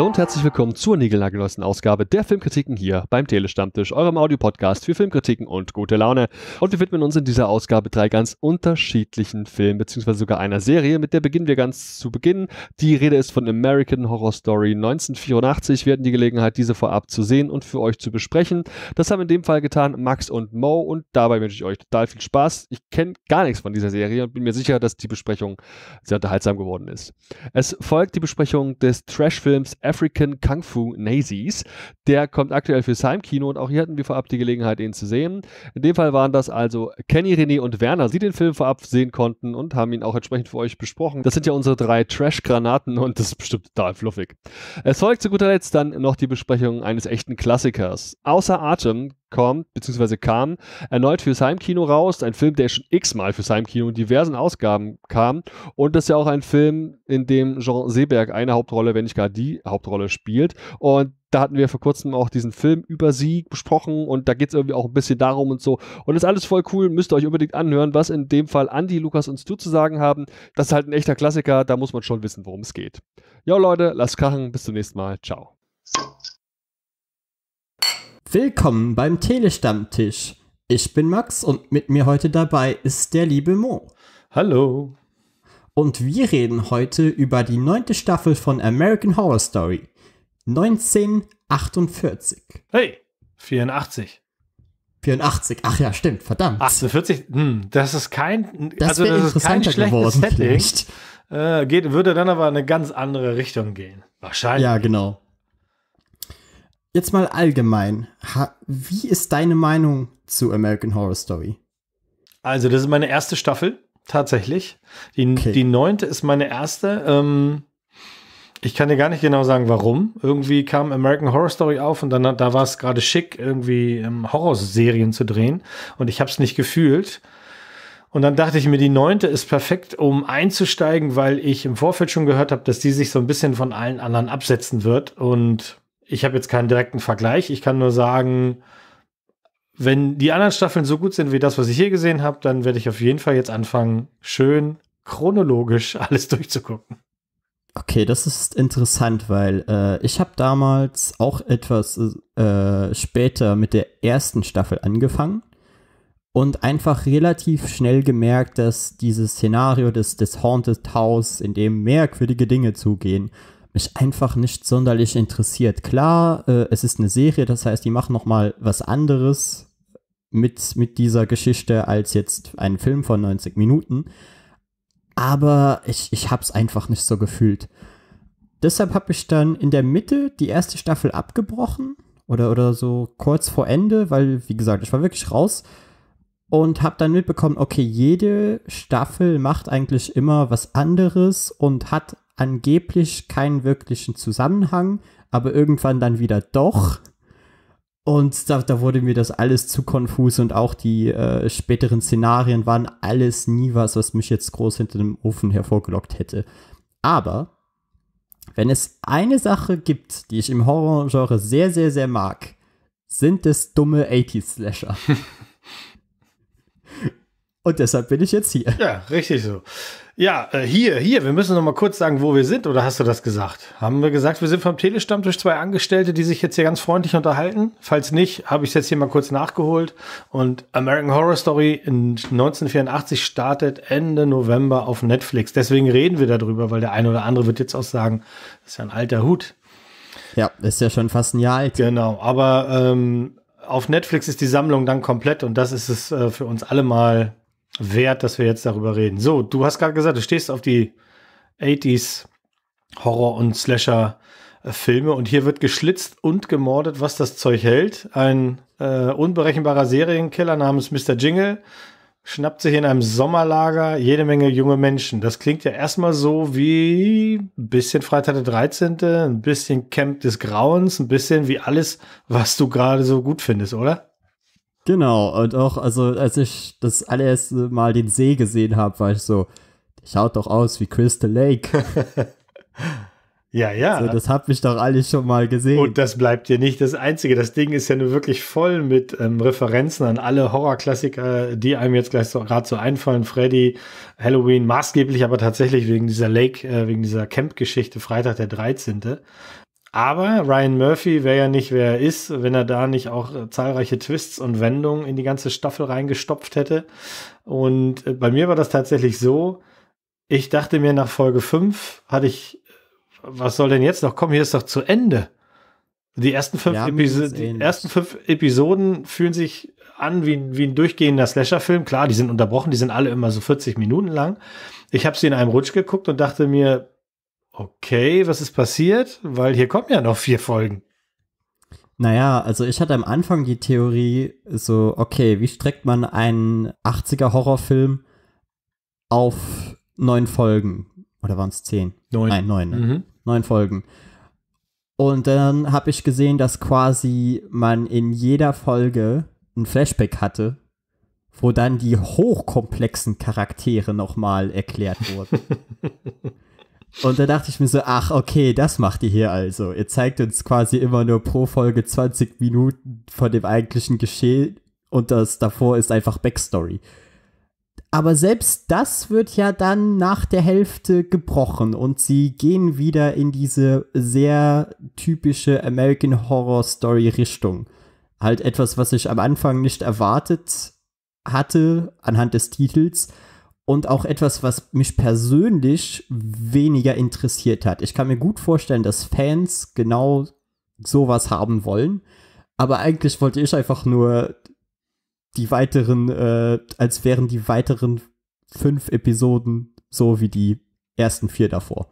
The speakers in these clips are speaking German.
Hallo und herzlich willkommen zur niegelnagelneuesten Ausgabe der Filmkritiken hier beim Telestammtisch, eurem Audiopodcast für Filmkritiken und gute Laune. Und wir widmen uns in dieser Ausgabe drei ganz unterschiedlichen Filmen, beziehungsweise sogar einer Serie, mit der beginnen wir ganz zu Beginn. Die Rede ist von American Horror Story 1984. Wir hatten die Gelegenheit, diese vorab zu sehen und für euch zu besprechen. Das haben in dem Fall getan Max und Mo und dabei wünsche ich euch total viel Spaß. Ich kenne gar nichts von dieser Serie und bin mir sicher, dass die Besprechung sehr unterhaltsam geworden ist. Es folgt die Besprechung des Trash-Films African Kung Fu Nazis. Der kommt aktuell fürs Heimkino und auch hier hatten wir vorab die Gelegenheit, ihn zu sehen. In dem Fall waren das also Kenny, René und Werner, die den Film vorab sehen konnten und haben ihn auch entsprechend für euch besprochen. Das sind ja unsere drei Trash-Granaten und das ist bestimmt total fluffig. Es folgt zu guter Letzt dann noch die Besprechung eines echten Klassikers. Außer Atem kommt, beziehungsweise kam, erneut fürs Heimkino raus. Ein Film, der schon x-mal fürs Heimkino in diversen Ausgaben kam. Und das ist ja auch ein Film, in dem Jean Seberg eine Hauptrolle, wenn nicht gar die Hauptrolle spielt. Und da hatten wir vor kurzem auch diesen Film über sie besprochen und da geht es irgendwie auch ein bisschen darum und so. Und das ist alles voll cool, müsst ihr euch unbedingt anhören, was in dem Fall Andy, Lukas und Stu zu sagen haben. Das ist halt ein echter Klassiker, da muss man schon wissen, worum es geht. Jo Leute, lasst krachen, bis zum nächsten Mal. Ciao. Willkommen beim Telestammtisch. Ich bin Max und mit mir heute dabei ist der liebe Mo. Hallo. Und wir reden heute über die neunte Staffel von American Horror Story 1948. Hey, 84. 84, ach ja, stimmt, verdammt. 48, hm, das ist kein, das also das ist kein schlechtes geworden, Setting. Äh, geht, würde dann aber eine ganz andere Richtung gehen. Wahrscheinlich. Ja, genau. Jetzt mal allgemein. wie ist deine Meinung zu American Horror Story? Also, das ist meine erste Staffel, tatsächlich. Die, okay. die neunte ist meine erste. Ähm, ich kann dir gar nicht genau sagen, warum. Irgendwie kam American Horror Story auf und dann da war es gerade schick, irgendwie ähm, Horrorserien zu drehen. Und ich habe es nicht gefühlt. Und dann dachte ich mir, die neunte ist perfekt, um einzusteigen, weil ich im Vorfeld schon gehört habe, dass die sich so ein bisschen von allen anderen absetzen wird. Und ich habe jetzt keinen direkten Vergleich. Ich kann nur sagen, wenn die anderen Staffeln so gut sind wie das, was ich hier gesehen habe, dann werde ich auf jeden Fall jetzt anfangen, schön chronologisch alles durchzugucken. Okay, das ist interessant, weil äh, ich habe damals auch etwas äh, später mit der ersten Staffel angefangen und einfach relativ schnell gemerkt, dass dieses Szenario des, des Haunted House, in dem merkwürdige Dinge zugehen, mich einfach nicht sonderlich interessiert. Klar, äh, es ist eine Serie, das heißt, die machen noch mal was anderes mit, mit dieser Geschichte als jetzt ein Film von 90 Minuten. Aber ich, ich habe es einfach nicht so gefühlt. Deshalb habe ich dann in der Mitte die erste Staffel abgebrochen oder, oder so kurz vor Ende, weil, wie gesagt, ich war wirklich raus und habe dann mitbekommen, okay, jede Staffel macht eigentlich immer was anderes und hat angeblich keinen wirklichen Zusammenhang, aber irgendwann dann wieder doch. Und da, da wurde mir das alles zu konfus und auch die äh, späteren Szenarien waren alles nie was, was mich jetzt groß hinter dem Ofen hervorgelockt hätte. Aber wenn es eine Sache gibt, die ich im Horrorgenre sehr, sehr, sehr mag, sind es dumme 80s-Slasher. Und deshalb bin ich jetzt hier. Ja, richtig so. Ja, äh, hier, hier, wir müssen noch mal kurz sagen, wo wir sind, oder hast du das gesagt? Haben wir gesagt, wir sind vom Telestammtisch zwei Angestellte, die sich jetzt hier ganz freundlich unterhalten? Falls nicht, habe ich es jetzt hier mal kurz nachgeholt. Und American Horror Story in 1984 startet Ende November auf Netflix. Deswegen reden wir darüber, weil der eine oder andere wird jetzt auch sagen, das ist ja ein alter Hut. Ja, ist ja schon fast ein Jahr alt. Genau, aber ähm, auf Netflix ist die Sammlung dann komplett und das ist es äh, für uns alle mal wert, dass wir jetzt darüber reden. So, du hast gerade gesagt, du stehst auf die 80s Horror- und Slasher-Filme und hier wird geschlitzt und gemordet, was das Zeug hält. Ein äh, unberechenbarer Serienkiller namens Mr. Jingle schnappt sich in einem Sommerlager jede Menge junge Menschen. Das klingt ja erstmal so wie ein bisschen Freitag der 13., ein bisschen Camp des Grauens, ein bisschen wie alles, was du gerade so gut findest, oder? Genau, und auch, also als ich das allererste Mal den See gesehen habe, war ich so, schaut doch aus wie Crystal Lake. ja, ja. Also, das hat mich doch alles schon mal gesehen. Und das bleibt dir nicht das Einzige. Das Ding ist ja nur wirklich voll mit ähm, Referenzen an alle Horrorklassiker, die einem jetzt gleich so, gerade so einfallen. Freddy, Halloween, maßgeblich aber tatsächlich wegen dieser Lake, äh, wegen dieser Camp-Geschichte, Freitag der 13. Aber Ryan Murphy wäre ja nicht, wer er ist, wenn er da nicht auch äh, zahlreiche Twists und Wendungen in die ganze Staffel reingestopft hätte. Und äh, bei mir war das tatsächlich so, ich dachte mir nach Folge 5, hatte ich, was soll denn jetzt noch kommen? Hier ist doch zu Ende. Die ersten fünf, ja, Episo die ersten fünf Episoden fühlen sich an wie, wie ein durchgehender Slasher-Film. Klar, die sind unterbrochen, die sind alle immer so 40 Minuten lang. Ich habe sie in einem Rutsch geguckt und dachte mir, okay, was ist passiert? Weil hier kommen ja noch vier Folgen. Naja, also ich hatte am Anfang die Theorie so, okay, wie streckt man einen 80er Horrorfilm auf neun Folgen? Oder waren es zehn? Neun. Nein, neun. Ne? Mhm. Neun Folgen. Und dann habe ich gesehen, dass quasi man in jeder Folge ein Flashback hatte, wo dann die hochkomplexen Charaktere nochmal erklärt wurden. Und da dachte ich mir so, ach, okay, das macht ihr hier also. Ihr zeigt uns quasi immer nur pro Folge 20 Minuten von dem eigentlichen Geschehen und das davor ist einfach Backstory. Aber selbst das wird ja dann nach der Hälfte gebrochen und sie gehen wieder in diese sehr typische American Horror Story Richtung. Halt etwas, was ich am Anfang nicht erwartet hatte anhand des Titels und auch etwas, was mich persönlich weniger interessiert hat. Ich kann mir gut vorstellen, dass Fans genau sowas haben wollen, aber eigentlich wollte ich einfach nur die weiteren, äh, als wären die weiteren fünf Episoden so wie die ersten vier davor.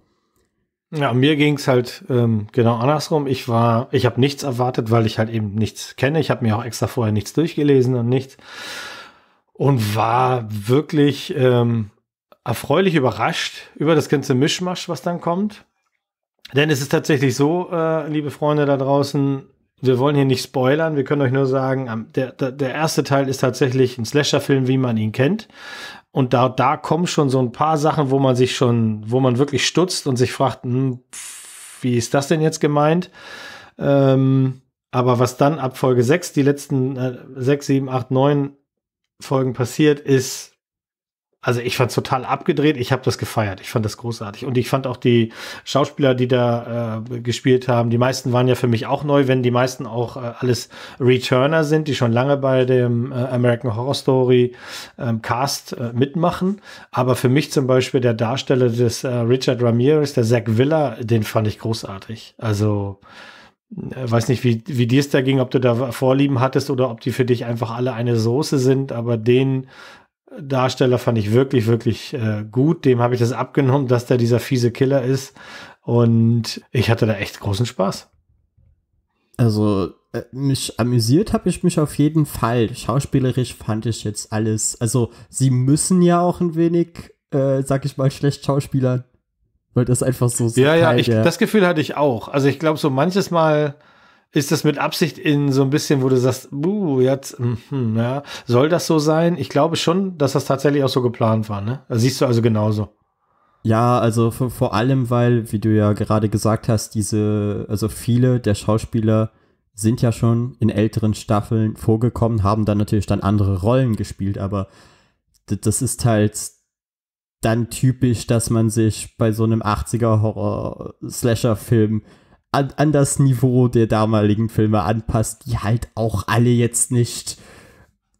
Ja, mir ging es halt ähm, genau andersrum. Ich war, ich habe nichts erwartet, weil ich halt eben nichts kenne. Ich habe mir auch extra vorher nichts durchgelesen und nichts und war wirklich ähm, erfreulich überrascht über das ganze Mischmasch, was dann kommt. Denn es ist tatsächlich so, äh, liebe Freunde da draußen, wir wollen hier nicht spoilern, wir können euch nur sagen, der, der, erste Teil ist tatsächlich ein Slasher-Film, wie man ihn kennt. Und da, da kommen schon so ein paar Sachen, wo man sich schon, wo man wirklich stutzt und sich fragt, hm, wie ist das denn jetzt gemeint? Ähm, aber was dann ab Folge 6, die letzten äh, 6, 7, 8, 9 Folgen passiert ist, also ich fand es total abgedreht. Ich habe das gefeiert. Ich fand das großartig. Und ich fand auch die Schauspieler, die da äh, gespielt haben, die meisten waren ja für mich auch neu, wenn die meisten auch äh, alles Returner sind, die schon lange bei dem äh, American Horror Story ähm, Cast äh, mitmachen. Aber für mich zum Beispiel der Darsteller des äh, Richard Ramirez, der Zach Villa, den fand ich großartig. Also weiß nicht, wie, wie dir es da ging, ob du da Vorlieben hattest oder ob die für dich einfach alle eine Soße sind, aber den Darsteller fand ich wirklich, wirklich äh, gut. Dem habe ich das abgenommen, dass der dieser fiese Killer ist. Und ich hatte da echt großen Spaß. Also, äh, mich amüsiert habe ich mich auf jeden Fall. Schauspielerisch fand ich jetzt alles. Also, sie müssen ja auch ein wenig, äh, sag ich mal, schlecht schauspielern weil das einfach so Ja, ja, ich, das Gefühl hatte ich auch. Also ich glaube, so manches Mal ist das mit Absicht in so ein bisschen, wo du sagst, uh, jetzt, mm, ja, soll das so sein? Ich glaube schon, dass das tatsächlich auch so geplant war, ne? Das siehst du also genauso. Ja, also vor allem, weil, wie du ja gerade gesagt hast, diese, also viele der Schauspieler sind ja schon in älteren Staffeln vorgekommen, haben dann natürlich dann andere Rollen gespielt, aber das ist halt dann typisch, dass man sich bei so einem 80er Horror-Slasher-Film an, an das Niveau der damaligen Filme anpasst, die halt auch alle jetzt nicht,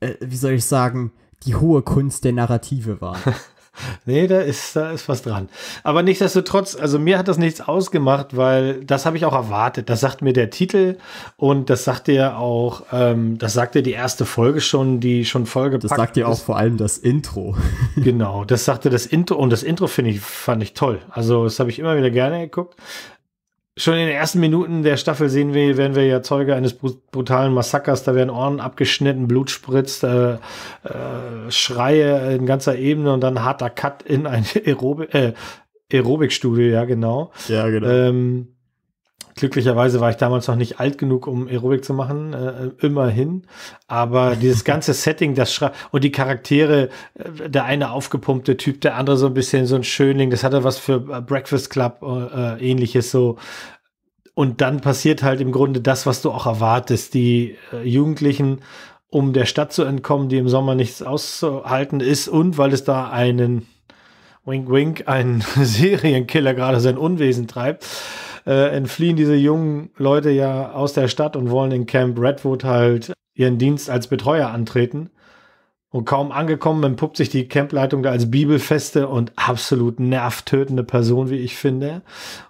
äh, wie soll ich sagen, die hohe Kunst der Narrative waren. Nee, da ist, da ist was dran. Aber nichtsdestotrotz, also mir hat das nichts ausgemacht, weil das habe ich auch erwartet. Das sagt mir der Titel und das sagt dir auch, ähm, das sagt dir die erste Folge schon, die schon vollgepackt Das sagt dir auch vor allem das Intro. genau, das sagte das Intro und das Intro finde ich, fand ich toll. Also das habe ich immer wieder gerne geguckt schon in den ersten Minuten der Staffel sehen wir, werden wir ja Zeuge eines brutalen Massakers. Da werden Ohren abgeschnitten, Blut spritzt, äh, äh, Schreie in ganzer Ebene und dann harter Cut in ein Aerobi äh, Aerobikstudio, ja genau. Ja, genau. Ähm, glücklicherweise war ich damals noch nicht alt genug, um Aerobik zu machen, äh, immerhin. Aber dieses ganze Setting, das Schra und die Charaktere, äh, der eine aufgepumpte Typ, der andere so ein bisschen so ein Schönling, das hatte was für äh, Breakfast Club äh, ähnliches so. Und dann passiert halt im Grunde das, was du auch erwartest. Die äh, Jugendlichen, um der Stadt zu entkommen, die im Sommer nichts auszuhalten ist und weil es da einen Wink Wink, einen Serienkiller gerade sein Unwesen treibt, äh, entfliehen diese jungen Leute ja aus der Stadt und wollen in Camp Redwood halt ihren Dienst als Betreuer antreten. Und kaum angekommen, entpuppt sich die Campleitung da als bibelfeste und absolut nervtötende Person, wie ich finde.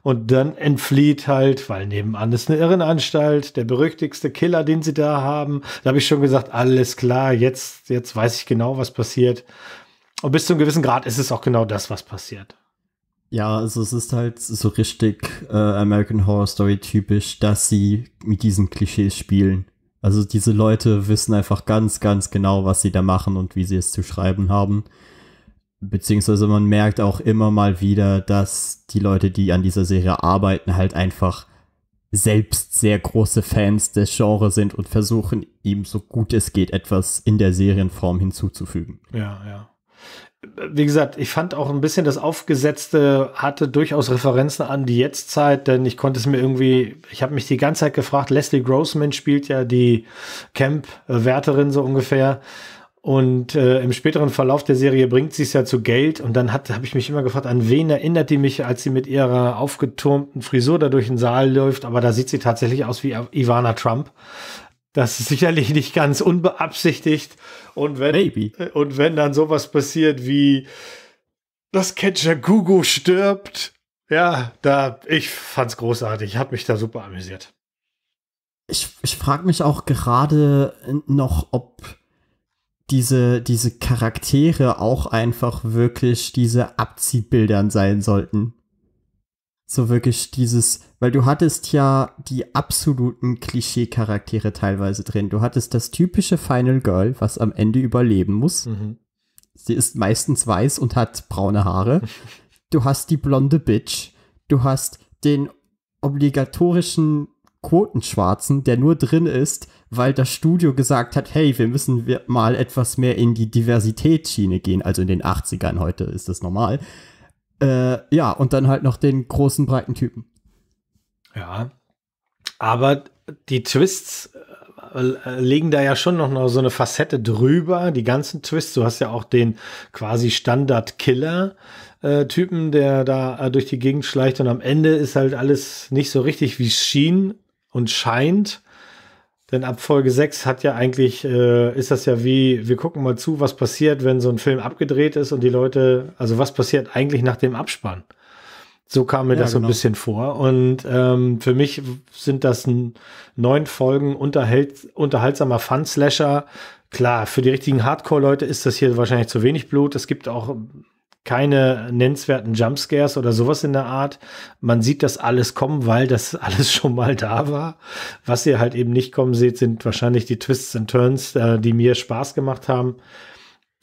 Und dann entflieht halt, weil nebenan ist eine Irrenanstalt, der berüchtigste Killer, den sie da haben. Da habe ich schon gesagt, alles klar, jetzt, jetzt weiß ich genau, was passiert. Und bis zu einem gewissen Grad ist es auch genau das, was passiert. Ja, also es ist halt so richtig äh, American Horror Story typisch, dass sie mit diesen Klischees spielen. Also diese Leute wissen einfach ganz, ganz genau, was sie da machen und wie sie es zu schreiben haben. Beziehungsweise man merkt auch immer mal wieder, dass die Leute, die an dieser Serie arbeiten, halt einfach selbst sehr große Fans des Genres sind und versuchen, ihm so gut es geht, etwas in der Serienform hinzuzufügen. Ja, ja wie gesagt, ich fand auch ein bisschen das Aufgesetzte hatte durchaus Referenzen an die Jetztzeit, denn ich konnte es mir irgendwie, ich habe mich die ganze Zeit gefragt, Leslie Grossman spielt ja die Camp-Wärterin so ungefähr. Und äh, im späteren Verlauf der Serie bringt sie es ja zu Geld. Und dann habe ich mich immer gefragt, an wen erinnert die mich, als sie mit ihrer aufgeturmten Frisur da durch den Saal läuft. Aber da sieht sie tatsächlich aus wie Ivana Trump. Das ist sicherlich nicht ganz unbeabsichtigt. Und wenn, Maybe. Äh, und wenn dann sowas passiert wie das Catcher Gugu stirbt, ja, da, ich fand's großartig. Ich habe mich da super amüsiert. Ich, ich frage mich auch gerade noch, ob diese, diese Charaktere auch einfach wirklich diese Abziehbildern sein sollten. So wirklich dieses, weil du hattest ja die absoluten Klischee-Charaktere teilweise drin. Du hattest das typische Final Girl, was am Ende überleben muss. Mhm. Sie ist meistens weiß und hat braune Haare. Du hast die blonde Bitch. Du hast den obligatorischen Quotenschwarzen, der nur drin ist, weil das Studio gesagt hat, hey, wir müssen mal etwas mehr in die Diversitätsschiene gehen. Also in den 80ern, heute ist das normal. Äh, ja, und dann halt noch den großen, breiten Typen. Ja, aber die Twists äh, legen da ja schon noch, so eine Facette drüber, die ganzen Twists. Du hast ja auch den quasi Standard-Killer-Typen, der da äh, durch die Gegend schleicht und am Ende ist halt alles nicht so richtig, wie es schien und scheint. Denn ab Folge 6 hat ja eigentlich, äh, ist das ja wie, wir gucken mal zu, was passiert, wenn so ein Film abgedreht ist und die Leute, also was passiert eigentlich nach dem Abspann. So kam mir ja, das so genau. ein bisschen vor. Und ähm, für mich sind das neun Folgen unterhält, unterhaltsamer Fun-Slasher. Klar, für die richtigen Hardcore-Leute ist das hier wahrscheinlich zu wenig Blut. Es gibt auch keine nennenswerten Jumpscares oder sowas in der Art. Man sieht das alles kommen, weil das alles schon mal da war. Was ihr halt eben nicht kommen seht, sind wahrscheinlich die Twists and Turns, äh, die mir Spaß gemacht haben.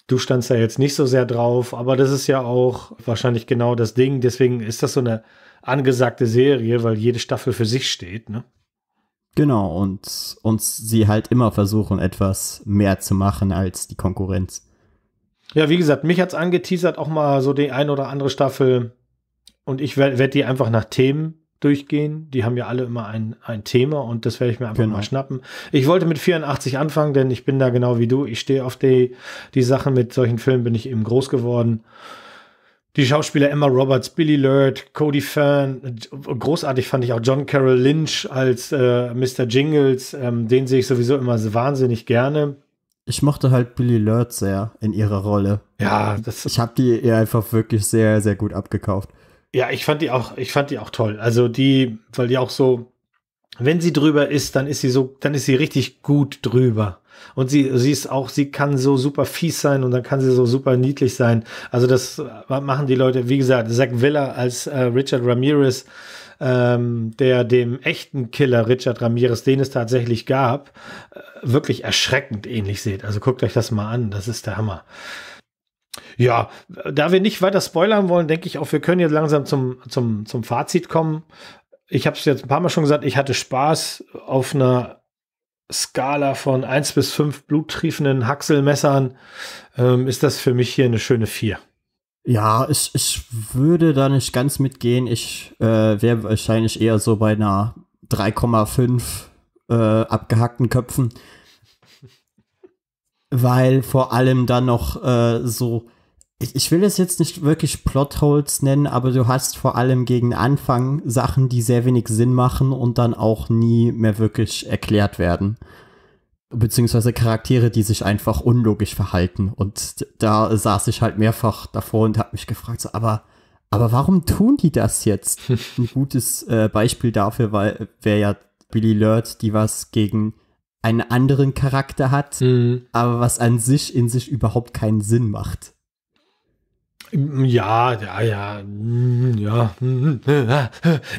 Du standst da jetzt nicht so sehr drauf, aber das ist ja auch wahrscheinlich genau das Ding. Deswegen ist das so eine angesagte Serie, weil jede Staffel für sich steht, ne? Genau, und, und sie halt immer versuchen, etwas mehr zu machen als die Konkurrenz. Ja, wie gesagt, mich hat es angeteasert, auch mal so die ein oder andere Staffel. Und ich werde werd die einfach nach Themen durchgehen. Die haben ja alle immer ein, ein Thema und das werde ich mir einfach genau. mal schnappen. Ich wollte mit 84 anfangen, denn ich bin da genau wie du. Ich stehe auf die, die Sachen mit solchen Filmen, bin ich eben groß geworden. Die Schauspieler Emma Roberts, Billy Lurd, Cody Fern, großartig fand ich auch John Carroll Lynch als äh, Mr. Jingles. Ähm, den sehe ich sowieso immer wahnsinnig gerne ich mochte halt Billy Lurd sehr in ihrer Rolle. Ja, das ich habe die ihr einfach wirklich sehr, sehr gut abgekauft. Ja, ich fand die auch, ich fand die auch toll. Also die, weil die auch so, wenn sie drüber ist, dann ist sie so, dann ist sie richtig gut drüber. Und sie, sie ist auch, sie kann so super fies sein und dann kann sie so super niedlich sein. Also das machen die Leute, wie gesagt, Zach Villa als äh, Richard Ramirez ähm, der dem echten Killer Richard Ramirez, den es tatsächlich gab, äh, wirklich erschreckend ähnlich sieht. Also guckt euch das mal an, das ist der Hammer. Ja, da wir nicht weiter spoilern wollen, denke ich auch, wir können jetzt langsam zum, zum, zum Fazit kommen. Ich habe es jetzt ein paar Mal schon gesagt, ich hatte Spaß auf einer Skala von 1 bis 5 bluttriefenden Haxelmessern. Ähm, ist das für mich hier eine schöne 4. Ja, ich, ich würde da nicht ganz mitgehen. Ich äh, wäre wahrscheinlich eher so bei einer 3,5 äh, abgehackten Köpfen. Weil vor allem dann noch äh, so, ich, ich will es jetzt nicht wirklich Plotholes nennen, aber du hast vor allem gegen Anfang Sachen, die sehr wenig Sinn machen und dann auch nie mehr wirklich erklärt werden. Beziehungsweise Charaktere, die sich einfach unlogisch verhalten. Und da saß ich halt mehrfach davor und habe mich gefragt, so, aber, aber warum tun die das jetzt? Ein gutes äh, Beispiel dafür wäre ja Billy Lurt, die was gegen einen anderen Charakter hat, mhm. aber was an sich in sich überhaupt keinen Sinn macht. Ja, ja, ja, hm, ja.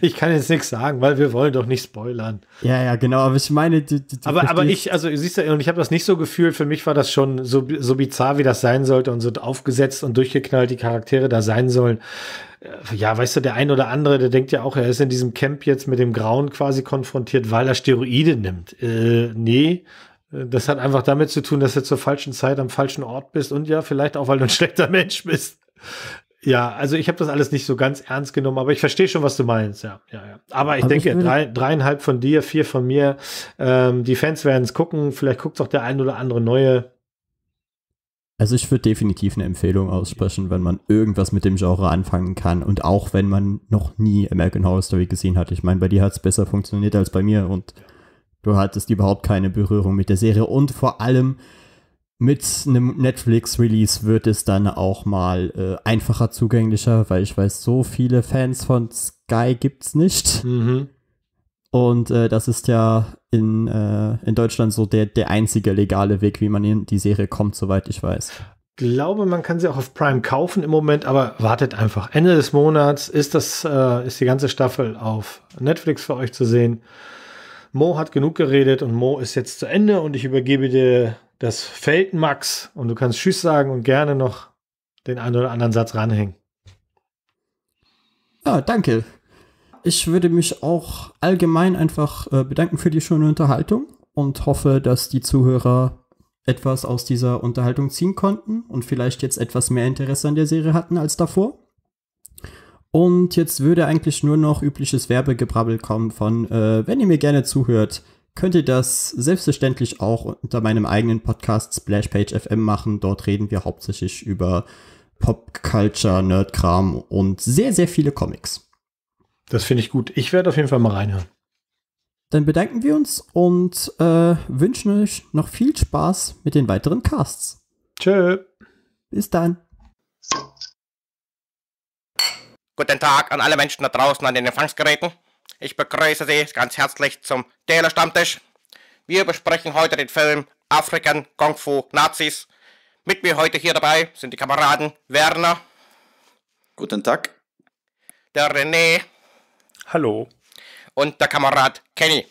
Ich kann jetzt nichts sagen, weil wir wollen doch nicht spoilern. Ja, ja, genau. Aber ich meine, du, du aber, aber ich, also siehst du, und ich habe das nicht so gefühlt. Für mich war das schon so, so bizarr, wie das sein sollte und so aufgesetzt und durchgeknallt die Charaktere da sein sollen. Äh, ja, weißt du, der ein oder andere, der denkt ja auch, er ist in diesem Camp jetzt mit dem Grauen quasi konfrontiert, weil er Steroide nimmt. Äh, nee, das hat einfach damit zu tun, dass du zur falschen Zeit am falschen Ort bist und ja, vielleicht auch, weil du ein schlechter Mensch bist. Ja, also ich habe das alles nicht so ganz ernst genommen, aber ich verstehe schon, was du meinst, ja. ja, ja. Aber ich aber denke, ich drei, dreieinhalb von dir, vier von mir. Ähm, die Fans werden es gucken, vielleicht guckt auch der ein oder andere neue. Also ich würde definitiv eine Empfehlung aussprechen, wenn man irgendwas mit dem Genre anfangen kann und auch wenn man noch nie American Horror Story gesehen hat. Ich meine, bei dir hat es besser funktioniert als bei mir und du hattest überhaupt keine Berührung mit der Serie und vor allem mit einem Netflix-Release wird es dann auch mal äh, einfacher zugänglicher, weil ich weiß, so viele Fans von Sky gibt's nicht. Mhm. Und äh, das ist ja in, äh, in Deutschland so der, der einzige legale Weg, wie man in die Serie kommt, soweit ich weiß. Ich glaube, man kann sie auch auf Prime kaufen im Moment, aber wartet einfach. Ende des Monats ist das, äh, ist die ganze Staffel auf Netflix für euch zu sehen. Mo hat genug geredet und Mo ist jetzt zu Ende und ich übergebe dir das Feld Max und du kannst Tschüss sagen und gerne noch den einen oder anderen Satz ranhängen. Ja, danke. Ich würde mich auch allgemein einfach äh, bedanken für die schöne Unterhaltung und hoffe, dass die Zuhörer etwas aus dieser Unterhaltung ziehen konnten und vielleicht jetzt etwas mehr Interesse an der Serie hatten als davor. Und jetzt würde eigentlich nur noch übliches Werbegebrabbel kommen von, äh, wenn ihr mir gerne zuhört, könnt ihr das selbstverständlich auch unter meinem eigenen Podcast Splashpage FM machen. Dort reden wir hauptsächlich über Popculture, Nerdkram und sehr, sehr viele Comics. Das finde ich gut. Ich werde auf jeden Fall mal reinhören. Dann bedanken wir uns und äh, wünschen euch noch viel Spaß mit den weiteren Casts. Tschö. Bis dann. Guten Tag an alle Menschen da draußen an den Empfangsgeräten. Ich begrüße Sie ganz herzlich zum Taylor-Stammtisch. Wir besprechen heute den Film African Kung Fu Nazis. Mit mir heute hier dabei sind die Kameraden Werner. Guten Tag. Der René. Hallo. Und der Kamerad Kenny.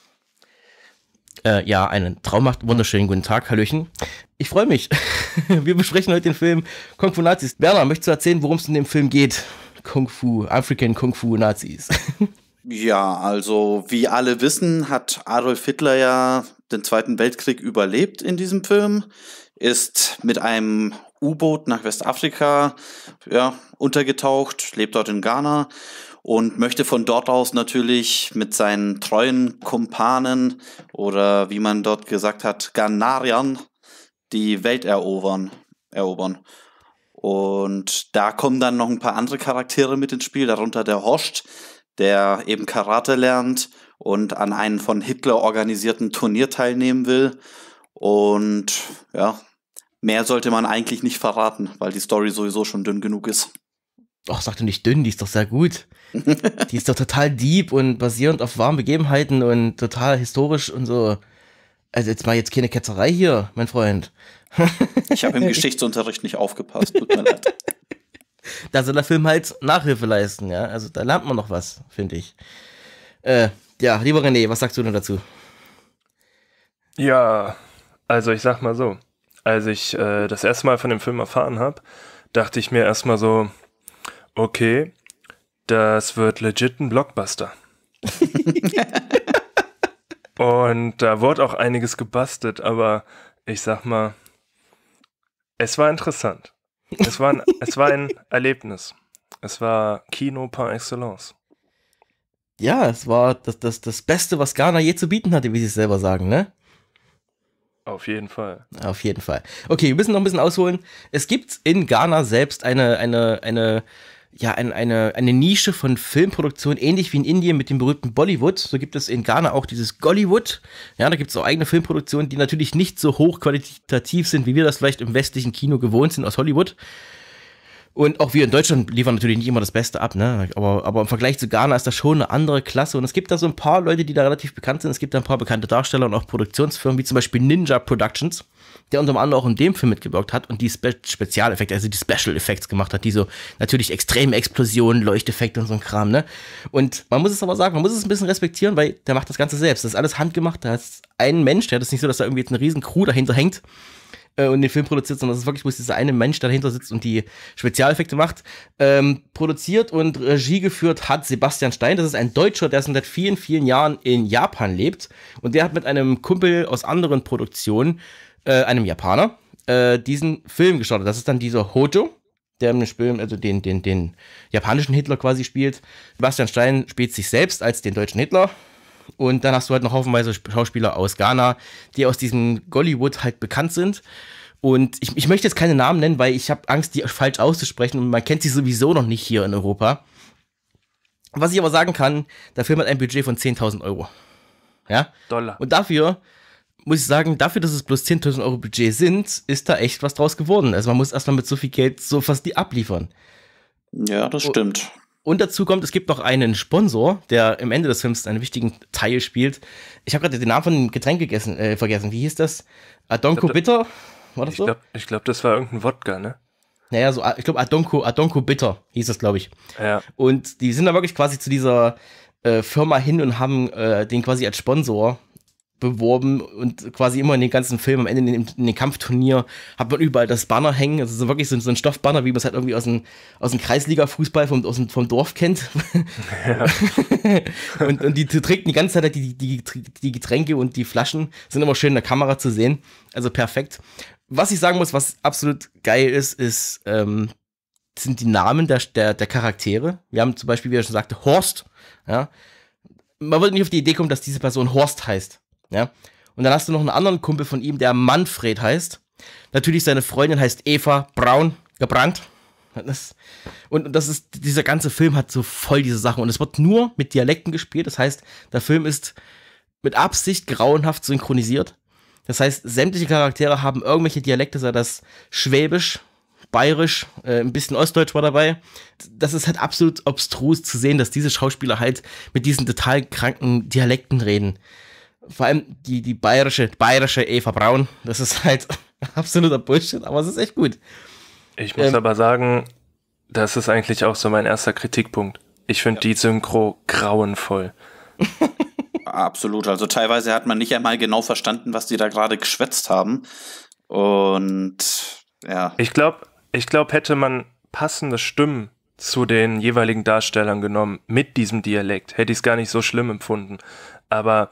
Äh, ja, einen traumhaft wunderschönen guten Tag, Hallöchen. Ich freue mich. Wir besprechen heute den Film Kung Fu Nazis. Werner, möchtest du erzählen, worum es in dem Film geht? Kung Fu, African Kung Fu Nazis. Ja, also wie alle wissen, hat Adolf Hitler ja den Zweiten Weltkrieg überlebt in diesem Film, ist mit einem U-Boot nach Westafrika ja, untergetaucht, lebt dort in Ghana und möchte von dort aus natürlich mit seinen treuen Kumpanen oder wie man dort gesagt hat, Ghanariern die Welt erobern. erobern. Und da kommen dann noch ein paar andere Charaktere mit ins Spiel, darunter der Horst, der eben Karate lernt und an einem von Hitler organisierten Turnier teilnehmen will. Und ja, mehr sollte man eigentlich nicht verraten, weil die Story sowieso schon dünn genug ist. Ach, sag doch nicht dünn, die ist doch sehr gut. die ist doch total deep und basierend auf wahren Begebenheiten und total historisch und so. Also jetzt mal jetzt keine Ketzerei hier, mein Freund. ich habe im Geschichtsunterricht nicht aufgepasst, tut mir leid da soll der Film halt Nachhilfe leisten, ja. Also da lernt man noch was, finde ich. Äh, ja, lieber René, was sagst du denn dazu? Ja, also ich sag mal so, als ich äh, das erste Mal von dem Film erfahren habe, dachte ich mir erstmal so, okay, das wird legit ein Blockbuster. Und da wurde auch einiges gebastelt, aber ich sag mal, es war interessant. Es war ein, es war ein Erlebnis. Es war Kino par excellence. Ja, es war das, das, das Beste, was Ghana je zu bieten hatte, wie sie es selber sagen, ne? Auf jeden Fall. Auf jeden Fall. Okay, wir müssen noch ein bisschen ausholen. Es gibt in Ghana selbst eine, eine, eine, ja, eine, eine, eine Nische von Filmproduktion, ähnlich wie in Indien mit dem berühmten Bollywood. So gibt es in Ghana auch dieses Gollywood. Ja, da gibt es auch eigene Filmproduktionen, die natürlich nicht so hochqualitativ sind, wie wir das vielleicht im westlichen Kino gewohnt sind aus Hollywood. Und auch wir in Deutschland liefern natürlich nicht immer das Beste ab, ne? Aber, aber im Vergleich zu Ghana ist das schon eine andere Klasse. Und es gibt da so ein paar Leute, die da relativ bekannt sind. Es gibt da ein paar bekannte Darsteller und auch Produktionsfirmen, wie zum Beispiel Ninja Productions, der unter anderem auch in dem Film mitgewirkt hat und die Spe Spezialeffekte, also die Special Effects gemacht hat, die so natürlich extreme Explosionen, Leuchteffekte und so ein Kram, ne? Und man muss es aber sagen, man muss es ein bisschen respektieren, weil der macht das Ganze selbst. Das ist alles handgemacht. Da ist ein Mensch, der hat es nicht so, dass da irgendwie jetzt eine riesen Crew dahinter hängt äh, und den Film produziert, sondern das ist wirklich bloß dieser eine Mensch, dahinter sitzt und die Spezialeffekte macht. Ähm, produziert und Regie geführt hat Sebastian Stein. Das ist ein Deutscher, der seit vielen, vielen Jahren in Japan lebt. Und der hat mit einem Kumpel aus anderen Produktionen, äh, einem Japaner, äh, diesen Film gestartet. Das ist dann dieser Hojo, der im Spiel, also den, den, den japanischen Hitler quasi spielt. Sebastian Stein spielt sich selbst als den deutschen Hitler und dann hast du halt noch haufenweise Schauspieler aus Ghana, die aus diesem Gollywood halt bekannt sind. Und ich, ich möchte jetzt keine Namen nennen, weil ich habe Angst, die falsch auszusprechen und man kennt sie sowieso noch nicht hier in Europa. Was ich aber sagen kann, der Film hat ein Budget von 10.000 Euro. Ja? Dollar. Und dafür muss ich sagen, dafür, dass es bloß 10.000 Euro Budget sind, ist da echt was draus geworden. Also man muss erstmal mit so viel Geld so fast die abliefern. Ja, das stimmt. Und dazu kommt, es gibt noch einen Sponsor, der im Ende des Films einen wichtigen Teil spielt. Ich habe gerade den Namen von dem Getränk gegessen, äh, vergessen. Wie hieß das? Adonko Bitter? War das ich so? Glaub, ich glaube, das war irgendein Wodka, ne? Naja, so, ich glaube, Adonko, Adonko Bitter hieß das, glaube ich. Ja. Und die sind da wirklich quasi zu dieser äh, Firma hin und haben äh, den quasi als Sponsor beworben und quasi immer in den ganzen Filmen am Ende in, in den Kampfturnier hat man überall das Banner hängen, also so wirklich so, so ein Stoffbanner, wie man es halt irgendwie aus dem, aus dem Kreisliga-Fußball vom, aus dem, vom Dorf kennt. Ja. und, und die, die trinken die ganze Zeit halt die, die, die Getränke und die Flaschen sind immer schön in der Kamera zu sehen. Also perfekt. Was ich sagen muss, was absolut geil ist, ist, ähm, sind die Namen der, der, der Charaktere. Wir haben zum Beispiel, wie er schon sagte, Horst. Ja. Man würde nicht auf die Idee kommen, dass diese Person Horst heißt. Ja? Und dann hast du noch einen anderen Kumpel von ihm, der Manfred heißt. Natürlich seine Freundin heißt Eva Braun, gebrannt. Das, und das ist, dieser ganze Film hat so voll diese Sachen. Und es wird nur mit Dialekten gespielt. Das heißt, der Film ist mit Absicht grauenhaft synchronisiert. Das heißt, sämtliche Charaktere haben irgendwelche Dialekte, sei das Schwäbisch, Bayerisch, äh, ein bisschen Ostdeutsch war dabei. Das ist halt absolut obstrus zu sehen, dass diese Schauspieler halt mit diesen total kranken Dialekten reden vor allem die, die bayerische, bayerische Eva Braun, das ist halt absoluter Bullshit, aber es ist echt gut. Ich muss ähm, aber sagen, das ist eigentlich auch so mein erster Kritikpunkt. Ich finde ja. die Synchro grauenvoll. Absolut. Also teilweise hat man nicht einmal genau verstanden, was die da gerade geschwätzt haben. Und ja. Ich glaube, ich glaube, hätte man passende Stimmen zu den jeweiligen Darstellern genommen mit diesem Dialekt, hätte ich es gar nicht so schlimm empfunden. Aber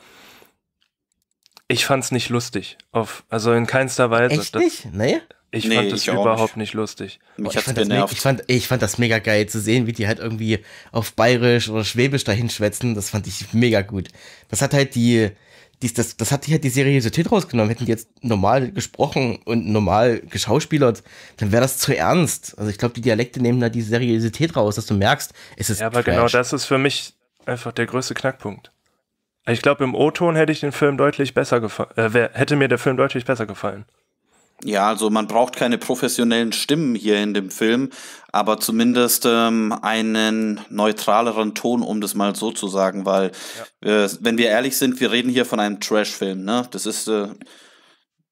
ich fand's nicht lustig. Auf, also in keinster Weise. Echt nicht? Nee? Ich nee, fand das überhaupt nicht. nicht. lustig. Mich oh, ich, fand ich, fand, ich fand das mega geil zu sehen, wie die halt irgendwie auf Bayerisch oder Schwäbisch dahin schwätzen. Das fand ich mega gut. Das hat halt die, die das, das hat die halt die Seriosität rausgenommen. Hätten die jetzt normal gesprochen und normal geschauspielert, dann wäre das zu ernst. Also ich glaube, die Dialekte nehmen da die Seriosität raus, dass du merkst, es ist. Ja, aber Trash. genau das ist für mich einfach der größte Knackpunkt. Ich glaube, im O-Ton hätte ich den Film deutlich besser gefallen, äh, hätte mir der Film deutlich besser gefallen. Ja, also man braucht keine professionellen Stimmen hier in dem Film, aber zumindest ähm, einen neutraleren Ton, um das mal so zu sagen, weil ja. äh, wenn wir ehrlich sind, wir reden hier von einem Trash-Film, ne? Das ist äh,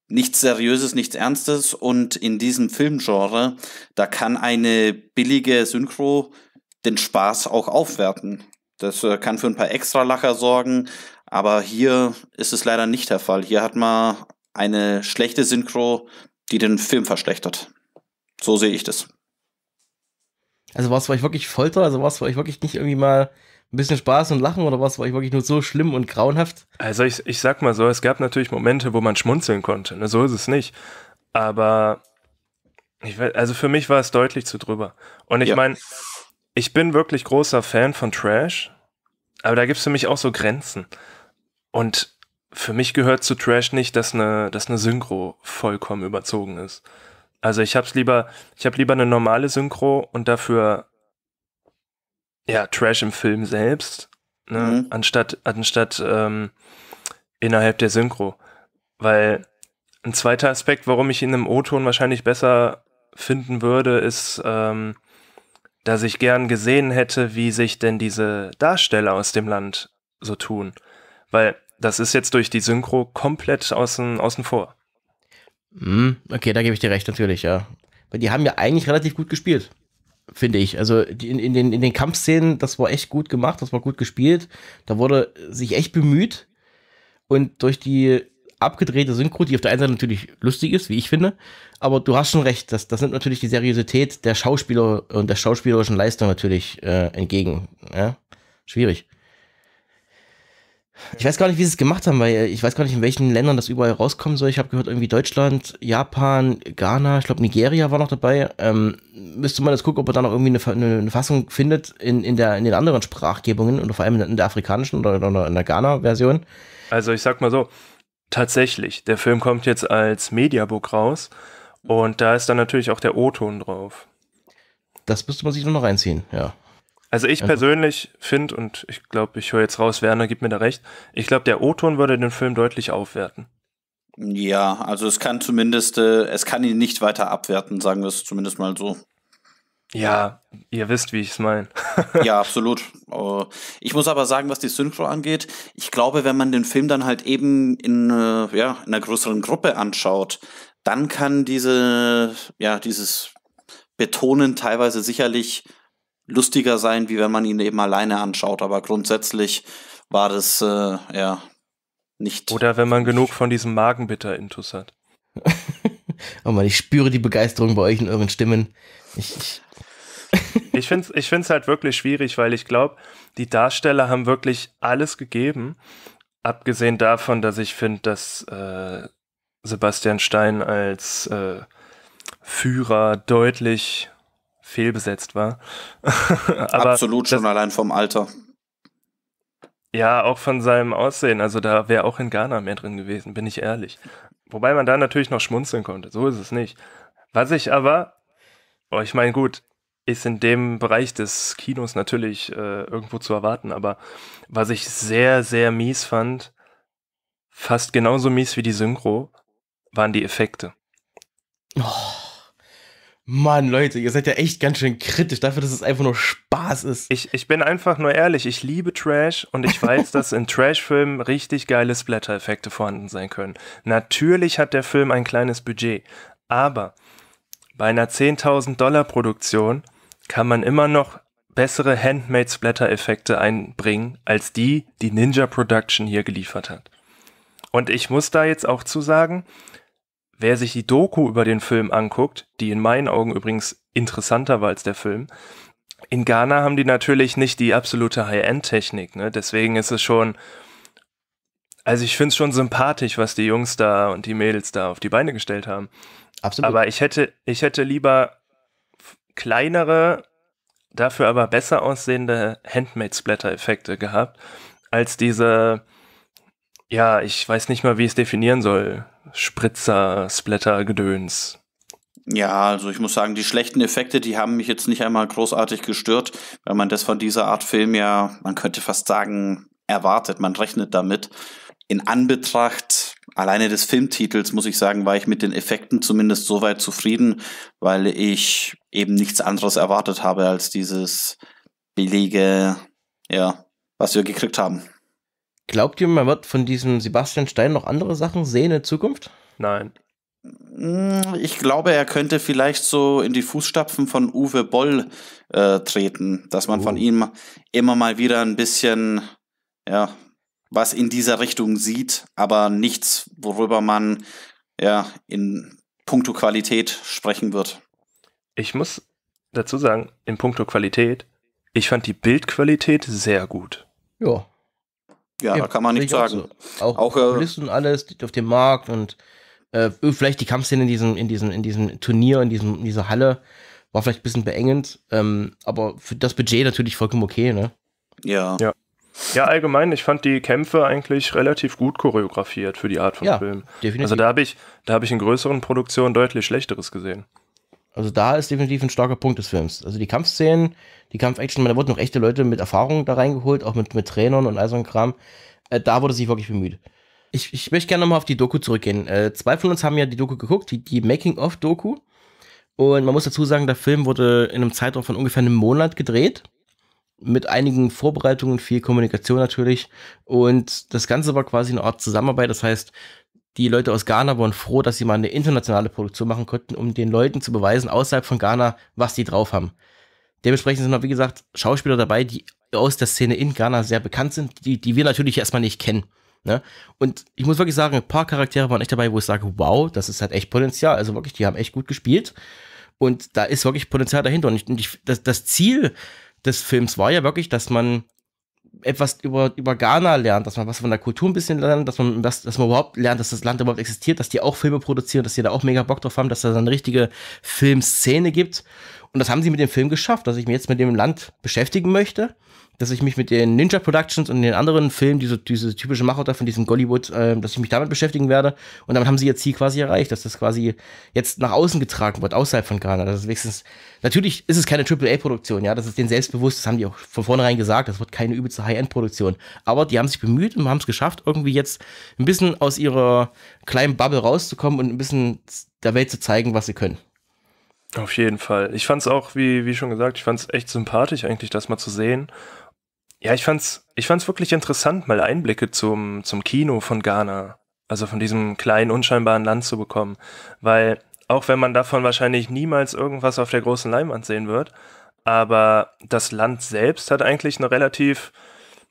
nichts Seriöses, nichts Ernstes und in diesem Filmgenre, da kann eine billige Synchro den Spaß auch aufwerten. Das äh, kann für ein paar Extralacher sorgen, aber hier ist es leider nicht der Fall. Hier hat man eine schlechte Synchro, die den Film verschlechtert. So sehe ich das. Also war es für euch wirklich Folter? Also war es für euch wirklich nicht irgendwie mal ein bisschen Spaß und Lachen oder war es für euch wirklich nur so schlimm und grauenhaft? Also ich, ich sag mal so, es gab natürlich Momente, wo man schmunzeln konnte. Ne? So ist es nicht. Aber ich, also für mich war es deutlich zu drüber. Und ich ja. meine, ich bin wirklich großer Fan von Trash, aber da gibt es für mich auch so Grenzen. Und für mich gehört zu Trash nicht, dass eine, dass eine Synchro vollkommen überzogen ist. Also ich hab's lieber, ich habe lieber eine normale Synchro und dafür ja Trash im Film selbst, ne, mhm. anstatt anstatt ähm, innerhalb der Synchro, weil ein zweiter Aspekt, warum ich ihn im O-Ton wahrscheinlich besser finden würde, ist, ähm, dass ich gern gesehen hätte, wie sich denn diese Darsteller aus dem Land so tun. Weil das ist jetzt durch die Synchro komplett außen, außen vor. Mm, okay, da gebe ich dir recht, natürlich, ja. Weil die haben ja eigentlich relativ gut gespielt, finde ich. Also in, in, den, in den Kampfszenen, das war echt gut gemacht, das war gut gespielt. Da wurde sich echt bemüht. Und durch die abgedrehte Synchro, die auf der einen Seite natürlich lustig ist, wie ich finde, aber du hast schon recht, das, das nimmt natürlich die Seriosität der Schauspieler und der schauspielerischen Leistung natürlich äh, entgegen. Ja? Schwierig. Ich weiß gar nicht, wie sie es gemacht haben, weil ich weiß gar nicht, in welchen Ländern das überall rauskommen soll. Ich habe gehört, irgendwie Deutschland, Japan, Ghana, ich glaube Nigeria war noch dabei. Ähm, müsste man jetzt gucken, ob man da noch irgendwie eine, eine, Fassung findet in, in, der, in den anderen Sprachgebungen und vor allem in der afrikanischen oder, oder in der Ghana-Version. Also ich sag mal so, tatsächlich, der Film kommt jetzt als Mediabook raus und da ist dann natürlich auch der O-Ton drauf. Das müsste man sich nur noch reinziehen, ja. Also ich persönlich finde, und ich glaube, ich höre jetzt raus, Werner gibt mir da recht, ich glaube, der O-Ton würde den Film deutlich aufwerten. Ja, also es kann zumindest, äh, es kann ihn nicht weiter abwerten, sagen wir es zumindest mal so. Ja, ihr wisst, wie ich es meine. ja, absolut. Äh, ich muss aber sagen, was die Synchro angeht, ich glaube, wenn man den Film dann halt eben in, äh, ja, in einer größeren Gruppe anschaut, dann kann diese, ja, dieses Betonen teilweise sicherlich lustiger sein, wie wenn man ihn eben alleine anschaut. Aber grundsätzlich war das äh, ja nicht. Oder wenn man genug von diesem Magenbitter-Intus hat. oh man, ich spüre die Begeisterung bei euch in euren Stimmen. Ich, ich ich finde es ich find's halt wirklich schwierig, weil ich glaube, die Darsteller haben wirklich alles gegeben. Abgesehen davon, dass ich finde, dass äh, Sebastian Stein als äh, Führer deutlich fehlbesetzt war. Absolut, schon allein vom Alter. Ja, auch von seinem Aussehen. Also da wäre auch in Ghana mehr drin gewesen, bin ich ehrlich. Wobei man da natürlich noch schmunzeln konnte. So ist es nicht. Was ich aber, oh, ich meine, gut, ist in dem Bereich des Kinos natürlich äh, irgendwo zu erwarten, aber was ich sehr, sehr mies fand, fast genauso mies wie die Synchro, waren die Effekte. Oh. Mann, Leute, ihr seid ja echt ganz schön kritisch dafür, dass es einfach nur Spaß ist. Ich, ich bin einfach nur ehrlich, ich liebe Trash und ich weiß, dass in Trash-Filmen richtig geile Splatter-Effekte vorhanden sein können. Natürlich hat der Film ein kleines Budget, aber bei einer 10.000 Dollar Produktion kann man immer noch bessere Handmade-Splatter-Effekte einbringen, als die, die Ninja Production hier geliefert hat. Und ich muss da jetzt auch zu sagen, Wer sich die Doku über den Film anguckt, die in meinen Augen übrigens interessanter war als der Film, in Ghana haben die natürlich nicht die absolute High-End-Technik, ne? Deswegen ist es schon, also ich finde es schon sympathisch, was die Jungs da und die Mädels da auf die Beine gestellt haben. Absolut. Aber ich hätte, ich hätte lieber kleinere, dafür aber besser aussehende Handmade-Splatter-Effekte gehabt, als diese, ja, ich weiß nicht mal, wie ich es definieren soll. Spritzer, Splatter, Gedöns. Ja, also ich muss sagen, die schlechten Effekte, die haben mich jetzt nicht einmal großartig gestört, weil man das von dieser Art Film ja, man könnte fast sagen, erwartet, man rechnet damit. In Anbetracht alleine des Filmtitels, muss ich sagen, war ich mit den Effekten zumindest soweit zufrieden, weil ich eben nichts anderes erwartet habe als dieses billige, ja, was wir gekriegt haben. Glaubt ihr, man wird von diesem Sebastian Stein noch andere Sachen sehen in Zukunft? Nein. Hm, ich glaube, er könnte vielleicht so in die Fußstapfen von Uwe Boll äh, treten, dass man oh. von ihm immer mal wieder ein bisschen, ja, was in dieser Richtung sieht, aber nichts, worüber man ja in puncto Qualität sprechen wird. Ich muss dazu sagen, in puncto Qualität, ich fand die Bildqualität sehr gut. Ja. Ja, ja da kann man nicht sagen. Auch, so. auch, auch Kulissen äh, und alles auf dem Markt und äh, vielleicht die Kampfszene in diesem, in diesem, in diesem Turnier, in, diesem, in dieser Halle war vielleicht ein bisschen beengend, ähm, aber für das Budget natürlich vollkommen okay, ne? Ja. ja. Ja, allgemein, ich fand die Kämpfe eigentlich relativ gut choreografiert für die Art von Ja, Film. definitiv. Also da habe ich, da habe ich in größeren Produktionen deutlich Schlechteres gesehen. Also da ist definitiv ein starker Punkt des Films. Also die Kampfszenen, die Kampfaction, da wurden noch echte Leute mit Erfahrung da reingeholt, auch mit, mit Trainern und all so ein Kram. Äh, da wurde sich wirklich bemüht. Ich, ich möchte gerne nochmal auf die Doku zurückgehen. Äh, zwei von uns haben ja die Doku geguckt, die, die Making-of-Doku. Und man muss dazu sagen, der Film wurde in einem Zeitraum von ungefähr einem Monat gedreht. Mit einigen Vorbereitungen, viel Kommunikation natürlich. Und das Ganze war quasi eine Art Zusammenarbeit. Das heißt, die Leute aus Ghana waren froh, dass sie mal eine internationale Produktion machen konnten, um den Leuten zu beweisen, außerhalb von Ghana, was die drauf haben. Dementsprechend sind noch, wie gesagt, Schauspieler dabei, die aus der Szene in Ghana sehr bekannt sind, die, die wir natürlich erstmal nicht kennen. Ne? Und ich muss wirklich sagen, ein paar Charaktere waren echt dabei, wo ich sage, wow, das ist halt echt Potenzial. Also wirklich, die haben echt gut gespielt. Und da ist wirklich Potenzial dahinter. Und, ich, und ich, das, das Ziel des Films war ja wirklich, dass man etwas über, über Ghana lernt, dass man was von der Kultur ein bisschen lernt, dass man, dass, dass man überhaupt lernt, dass das Land überhaupt existiert, dass die auch Filme produzieren, dass die da auch mega Bock drauf haben, dass da eine richtige Filmszene gibt. Und das haben sie mit dem Film geschafft, dass ich mich jetzt mit dem Land beschäftigen möchte, dass ich mich mit den Ninja Productions und den anderen Filmen, diese, diese typische Machart von diesem Gollywood, äh, dass ich mich damit beschäftigen werde. Und damit haben sie ihr Ziel quasi erreicht, dass das quasi jetzt nach außen getragen wird, außerhalb von Ghana. Das ist wenigstens, natürlich ist es keine AAA-Produktion, ja, das ist denen selbstbewusst, das haben die auch von vornherein gesagt, das wird keine übelste High-End-Produktion. Aber die haben sich bemüht und haben es geschafft, irgendwie jetzt ein bisschen aus ihrer kleinen Bubble rauszukommen und ein bisschen der Welt zu zeigen, was sie können. Auf jeden Fall. Ich fand es auch, wie, wie schon gesagt, ich fand es echt sympathisch, eigentlich das mal zu sehen. Ja, ich fand's, ich fand's wirklich interessant, mal Einblicke zum, zum Kino von Ghana, also von diesem kleinen, unscheinbaren Land zu bekommen. Weil, auch wenn man davon wahrscheinlich niemals irgendwas auf der großen Leinwand sehen wird, aber das Land selbst hat eigentlich eine relativ,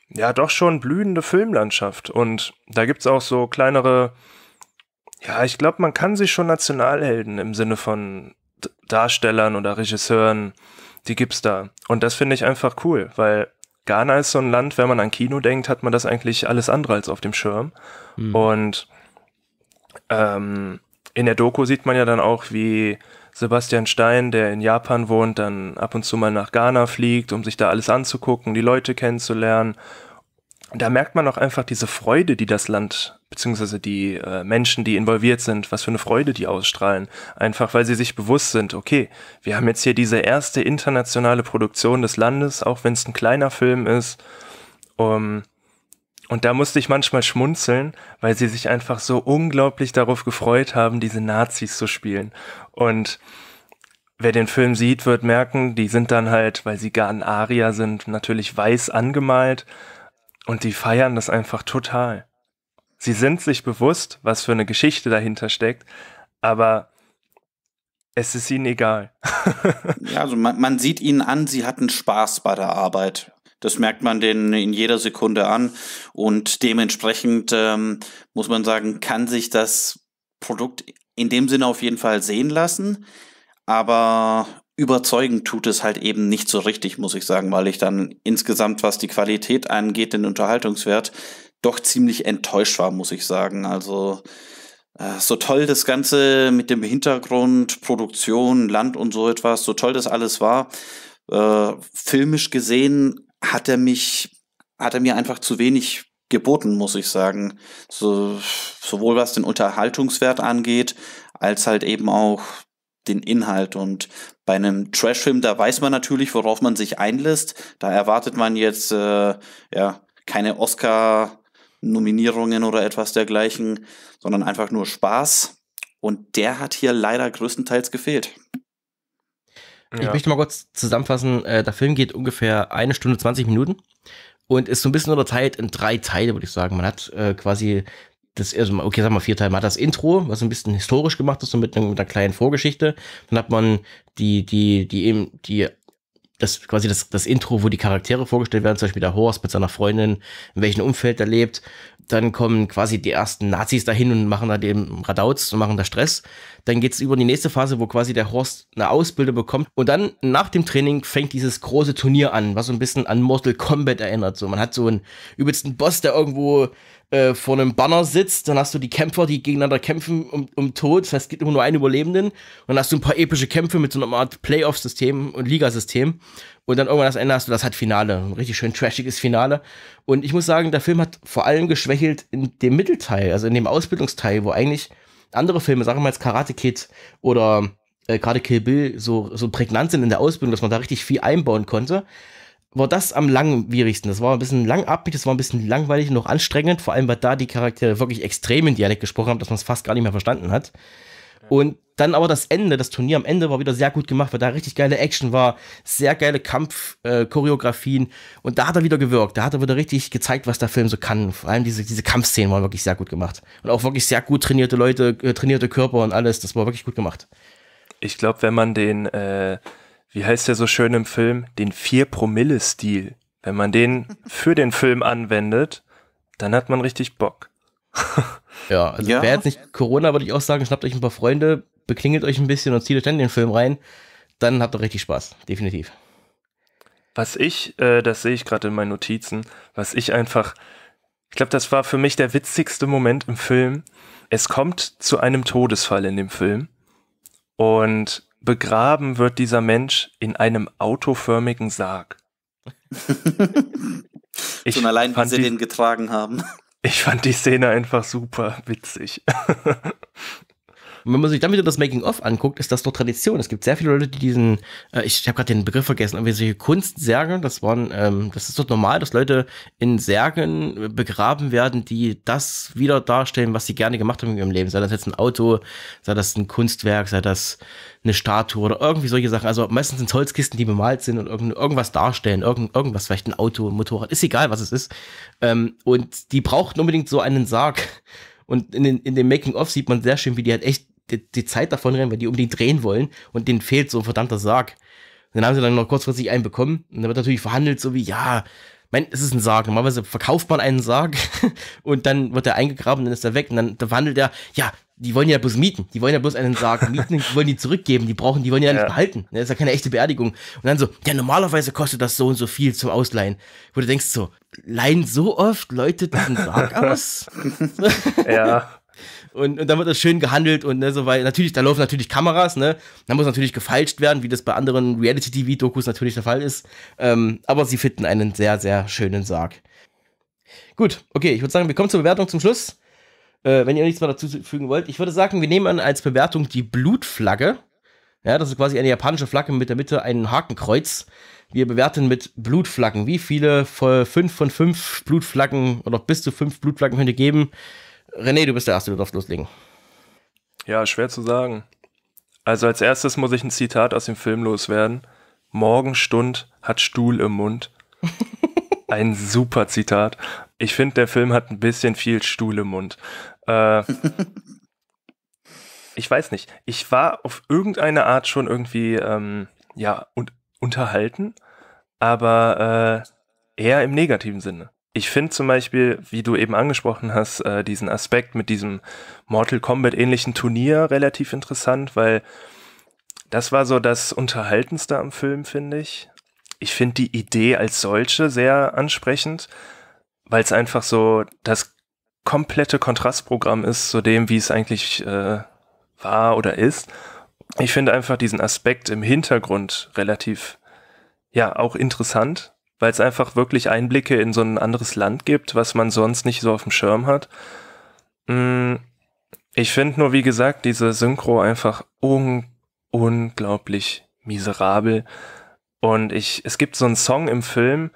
ja, doch schon blühende Filmlandschaft. Und da gibt's auch so kleinere, ja, ich glaube, man kann sich schon Nationalhelden im Sinne von Darstellern oder Regisseuren, die gibt's da. Und das finde ich einfach cool, weil Ghana ist so ein Land, wenn man an Kino denkt, hat man das eigentlich alles andere als auf dem Schirm. Und ähm, in der Doku sieht man ja dann auch, wie Sebastian Stein, der in Japan wohnt, dann ab und zu mal nach Ghana fliegt, um sich da alles anzugucken, die Leute kennenzulernen. Da merkt man auch einfach diese Freude, die das Land, beziehungsweise die äh, Menschen, die involviert sind, was für eine Freude die ausstrahlen. Einfach weil sie sich bewusst sind, okay, wir haben jetzt hier diese erste internationale Produktion des Landes, auch wenn es ein kleiner Film ist. Um, und da musste ich manchmal schmunzeln, weil sie sich einfach so unglaublich darauf gefreut haben, diese Nazis zu spielen. Und wer den Film sieht, wird merken, die sind dann halt, weil sie gar ein Aria sind, natürlich weiß angemalt. Und die feiern das einfach total. Sie sind sich bewusst, was für eine Geschichte dahinter steckt, aber es ist ihnen egal. Ja, also man, man sieht ihnen an, sie hatten Spaß bei der Arbeit. Das merkt man denen in jeder Sekunde an. Und dementsprechend ähm, muss man sagen, kann sich das Produkt in dem Sinne auf jeden Fall sehen lassen. Aber überzeugend tut es halt eben nicht so richtig, muss ich sagen, weil ich dann insgesamt, was die Qualität angeht, den Unterhaltungswert, doch ziemlich enttäuscht war, muss ich sagen. Also äh, so toll das Ganze mit dem Hintergrund, Produktion, Land und so etwas, so toll das alles war, äh, filmisch gesehen hat er mich, hat er mir einfach zu wenig geboten, muss ich sagen. So, sowohl was den Unterhaltungswert angeht, als halt eben auch den Inhalt. Und bei einem Trashfilm, da weiß man natürlich, worauf man sich einlässt. Da erwartet man jetzt äh, ja keine Oscar-Nominierungen oder etwas dergleichen, sondern einfach nur Spaß. Und der hat hier leider größtenteils gefehlt. Ich möchte mal kurz zusammenfassen. Äh, der Film geht ungefähr eine Stunde 20 Minuten und ist so ein bisschen unterteilt in drei Teile, würde ich sagen. Man hat äh, quasi das, also, okay, sagen wir vier Teile. Man hat das Intro, was ein bisschen historisch gemacht ist, so mit, einer- mit einer kleinen Vorgeschichte. Dann hat man die, die, die eben, die, das quasi das, das Intro, wo die Charaktere vorgestellt werden, zum Beispiel der Horst mit seiner Freundin, in welchem Umfeld er lebt. Dann kommen quasi die ersten Nazis dahin und machen da den Radauz und machen da Stress. Dann geht's über in die nächste Phase, wo quasi der Horst eine Ausbildung bekommt. Und dann nach dem Training fängt dieses große Turnier an, was so ein bisschen an Mortal Kombat erinnert. So, man hat so einen übelsten Boss, der irgendwo äh, vor einem Banner sitzt. Dann hast du die Kämpfer, die gegeneinander kämpfen um, um Tod. Das heißt, es gibt immer nur einen Überlebenden. Und dann hast du ein paar epische Kämpfe mit so einer Art Playoff-System und Ligasystem. Und dann irgendwann das Ende hast du das halt Finale, ein richtig schön trashiges Finale. Und ich muss sagen, der Film hat vor allem geschwächelt in dem Mittelteil, also in dem Ausbildungsteil, wo eigentlich andere Filme, sagen wir mal jetzt Karate Kid oder äh, gerade Kill Bill, so, so prägnant sind in der Ausbildung, dass man da richtig viel einbauen konnte war das am langwierigsten. Das war ein bisschen langatmig, das war ein bisschen langweilig und noch anstrengend, vor allem weil da die Charaktere wirklich extrem in Dialekt gesprochen haben, dass man es fast gar nicht mehr verstanden hat. Und dann aber das Ende, das Turnier am Ende war wieder sehr gut gemacht, weil da richtig geile Action war, sehr geile Kampfchoreografien äh, und da hat er wieder gewirkt, da hat er wieder richtig gezeigt, was der Film so kann. Vor allem diese, diese Kampfszenen waren wirklich sehr gut gemacht. Und auch wirklich sehr gut trainierte Leute, äh, trainierte Körper und alles, das war wirklich gut gemacht. Ich glaube, wenn man den äh wie heißt der so schön im Film, den 4-Promille-Stil. Wenn man den für den Film anwendet, dann hat man richtig Bock. ja, also ja. wäre jetzt nicht Corona, würde ich auch sagen, schnappt euch ein paar Freunde, beklingelt euch ein bisschen und zieht euch dann den Film rein. Dann habt ihr richtig Spaß, definitiv. Was ich, äh, das sehe ich gerade in meinen Notizen, was ich einfach, ich glaube, das war für mich der witzigste Moment im Film. Es kommt zu einem Todesfall in dem Film und begraben wird dieser Mensch in einem autoförmigen Sarg. ich Schon allein, wie sie die, den getragen haben. Ich fand die Szene einfach super witzig. Und wenn man sich dann wieder das Making-of anguckt, ist das doch Tradition. Es gibt sehr viele Leute, die diesen, äh, ich, ich habe gerade den Begriff vergessen, aber solche Kunstsärge, das waren, ähm, das ist doch normal, dass Leute in Särgen begraben werden, die das wieder darstellen, was sie gerne gemacht haben in ihrem Leben. Sei das jetzt ein Auto, sei das ein Kunstwerk, sei das eine Statue oder irgendwie solche Sachen. Also meistens sind es Holzkisten, die bemalt sind und irgend, irgendwas darstellen, irgend, irgendwas, vielleicht ein Auto, ein Motorrad, ist egal, was es ist. Ähm, und die brauchten unbedingt so einen Sarg. Und in, den, in dem Making-of sieht man sehr schön, wie die halt echt die, die Zeit davon rennen, weil die unbedingt drehen wollen und denen fehlt so ein verdammter Sarg. Und dann haben sie dann noch kurzfristig einen bekommen und dann wird natürlich verhandelt, so wie, ja, mein, es ist ein Sarg. Normalerweise verkauft man einen Sarg und dann wird er eingegraben, dann ist er weg und dann, dann verhandelt er, ja, die wollen ja bloß mieten. Die wollen ja bloß einen Sarg mieten, die wollen die zurückgeben, die brauchen, die wollen ja nicht behalten. Das ist ja keine echte Beerdigung. Und dann so, ja, normalerweise kostet das so und so viel zum Ausleihen. Wo du denkst so, leihen so oft Leute diesen Sarg aus? ja. Und, und dann wird das schön gehandelt und ne, so, weil natürlich, da laufen natürlich Kameras, ne? Da muss natürlich gefeilscht werden, wie das bei anderen Reality-TV-Dokus natürlich der Fall ist. Ähm, aber sie finden einen sehr, sehr schönen Sarg. Gut, okay, ich würde sagen, wir kommen zur Bewertung zum Schluss. Äh, wenn ihr nichts mehr dazu fügen wollt, ich würde sagen, wir nehmen an als Bewertung die Blutflagge. Ja, das ist quasi eine japanische Flagge mit der Mitte ein Hakenkreuz. Wir bewerten mit Blutflaggen. Wie viele fünf von fünf Blutflaggen oder bis zu fünf Blutflaggen könnt ihr geben? René, du bist der Erste, du darfst loslegen. Ja, schwer zu sagen. Also als erstes muss ich ein Zitat aus dem Film loswerden. Morgenstund hat Stuhl im Mund. Ein super Zitat. Ich finde, der Film hat ein bisschen viel Stuhl im Mund. Äh, ich weiß nicht. Ich war auf irgendeine Art schon irgendwie, ähm, ja, und, unterhalten, aber äh, eher im negativen Sinne ich finde zum Beispiel, wie du eben angesprochen hast, äh, diesen Aspekt mit diesem Mortal Kombat ähnlichen Turnier relativ interessant, weil das war so das Unterhaltendste am Film, finde ich. Ich finde die Idee als solche sehr ansprechend, weil es einfach so das komplette Kontrastprogramm ist zu dem, wie es eigentlich äh, war oder ist. Ich finde einfach diesen Aspekt im Hintergrund relativ, ja, auch interessant weil es einfach wirklich Einblicke in so ein anderes Land gibt, was man sonst nicht so auf dem Schirm hat. Mm, ich finde nur, wie gesagt, diese Synchro einfach un unglaublich miserabel. Und ich, es gibt so einen Song im Film,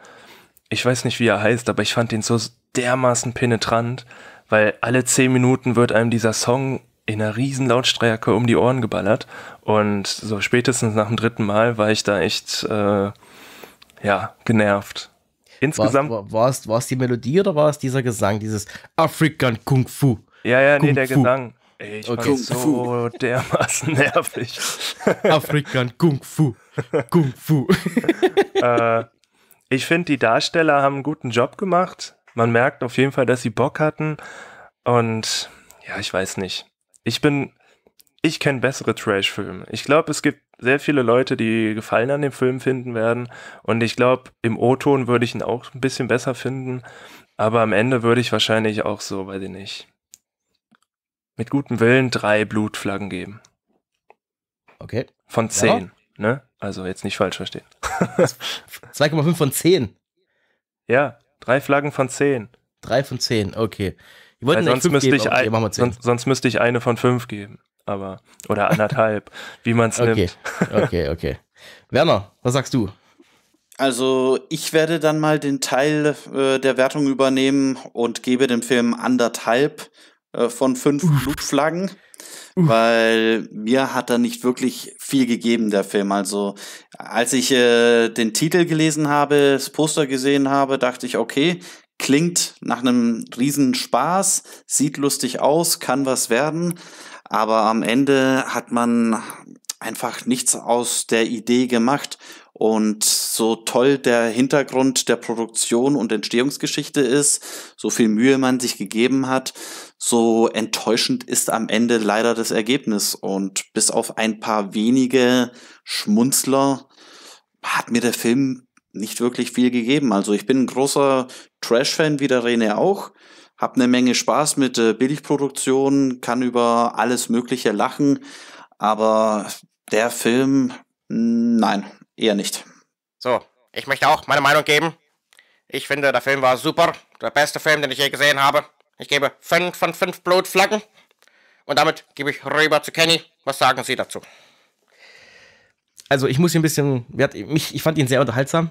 ich weiß nicht, wie er heißt, aber ich fand den so dermaßen penetrant, weil alle zehn Minuten wird einem dieser Song in einer riesen Lautstärke um die Ohren geballert. Und so spätestens nach dem dritten Mal war ich da echt äh, ja, genervt. Insgesamt. War es war, die Melodie oder war es dieser Gesang, dieses African Kung Fu? Ja, ja, Kung nee, der Fu. Gesang. Ey, ich okay. so dermaßen nervig. Afrikan Kung Fu. Kung Fu. äh, ich finde, die Darsteller haben einen guten Job gemacht. Man merkt auf jeden Fall, dass sie Bock hatten. Und ja, ich weiß nicht. Ich bin, ich kenne bessere Trash-Filme. Ich glaube, es gibt sehr viele Leute, die Gefallen an dem Film finden werden. Und ich glaube, im O-Ton würde ich ihn auch ein bisschen besser finden. Aber am Ende würde ich wahrscheinlich auch so, weiß ich nicht, mit gutem Willen drei Blutflaggen geben. Okay. Von zehn, ja. ne? Also jetzt nicht falsch verstehen. 2,5 von 10. Ja, drei Flaggen von 10. Drei von 10, okay. Sonst, müsste geben, ich okay, ein, sonst, sonst, müsste ich eine von 5 geben. Aber, oder anderthalb, wie man es okay. nimmt. okay, okay. Werner, was sagst du? Also ich werde dann mal den Teil äh, der Wertung übernehmen und gebe dem Film anderthalb äh, von fünf Uff. Blutflaggen, Uff. weil mir hat er nicht wirklich viel gegeben, der Film. Also als ich äh, den Titel gelesen habe, das Poster gesehen habe, dachte ich, okay, klingt nach einem Riesenspaß, sieht lustig aus, kann was werden, aber am Ende hat man einfach nichts aus der Idee gemacht und so toll der Hintergrund der Produktion und Entstehungsgeschichte ist, so viel Mühe man sich gegeben hat, so enttäuschend ist am Ende leider das Ergebnis. Und bis auf ein paar wenige Schmunzler hat mir der Film nicht wirklich viel gegeben. Also ich bin ein großer Trash-Fan wie der René auch. Hab eine Menge Spaß mit äh, Billigproduktion, kann über alles Mögliche lachen, aber der Film, nein, Eher nicht. So, ich möchte auch meine Meinung geben. Ich finde, der Film war super. Der beste Film, den ich je gesehen habe. Ich gebe 5 von 5 Blutflaggen. Und damit gebe ich rüber zu Kenny. Was sagen Sie dazu? Also ich muss hier ein bisschen, ich fand ihn sehr unterhaltsam.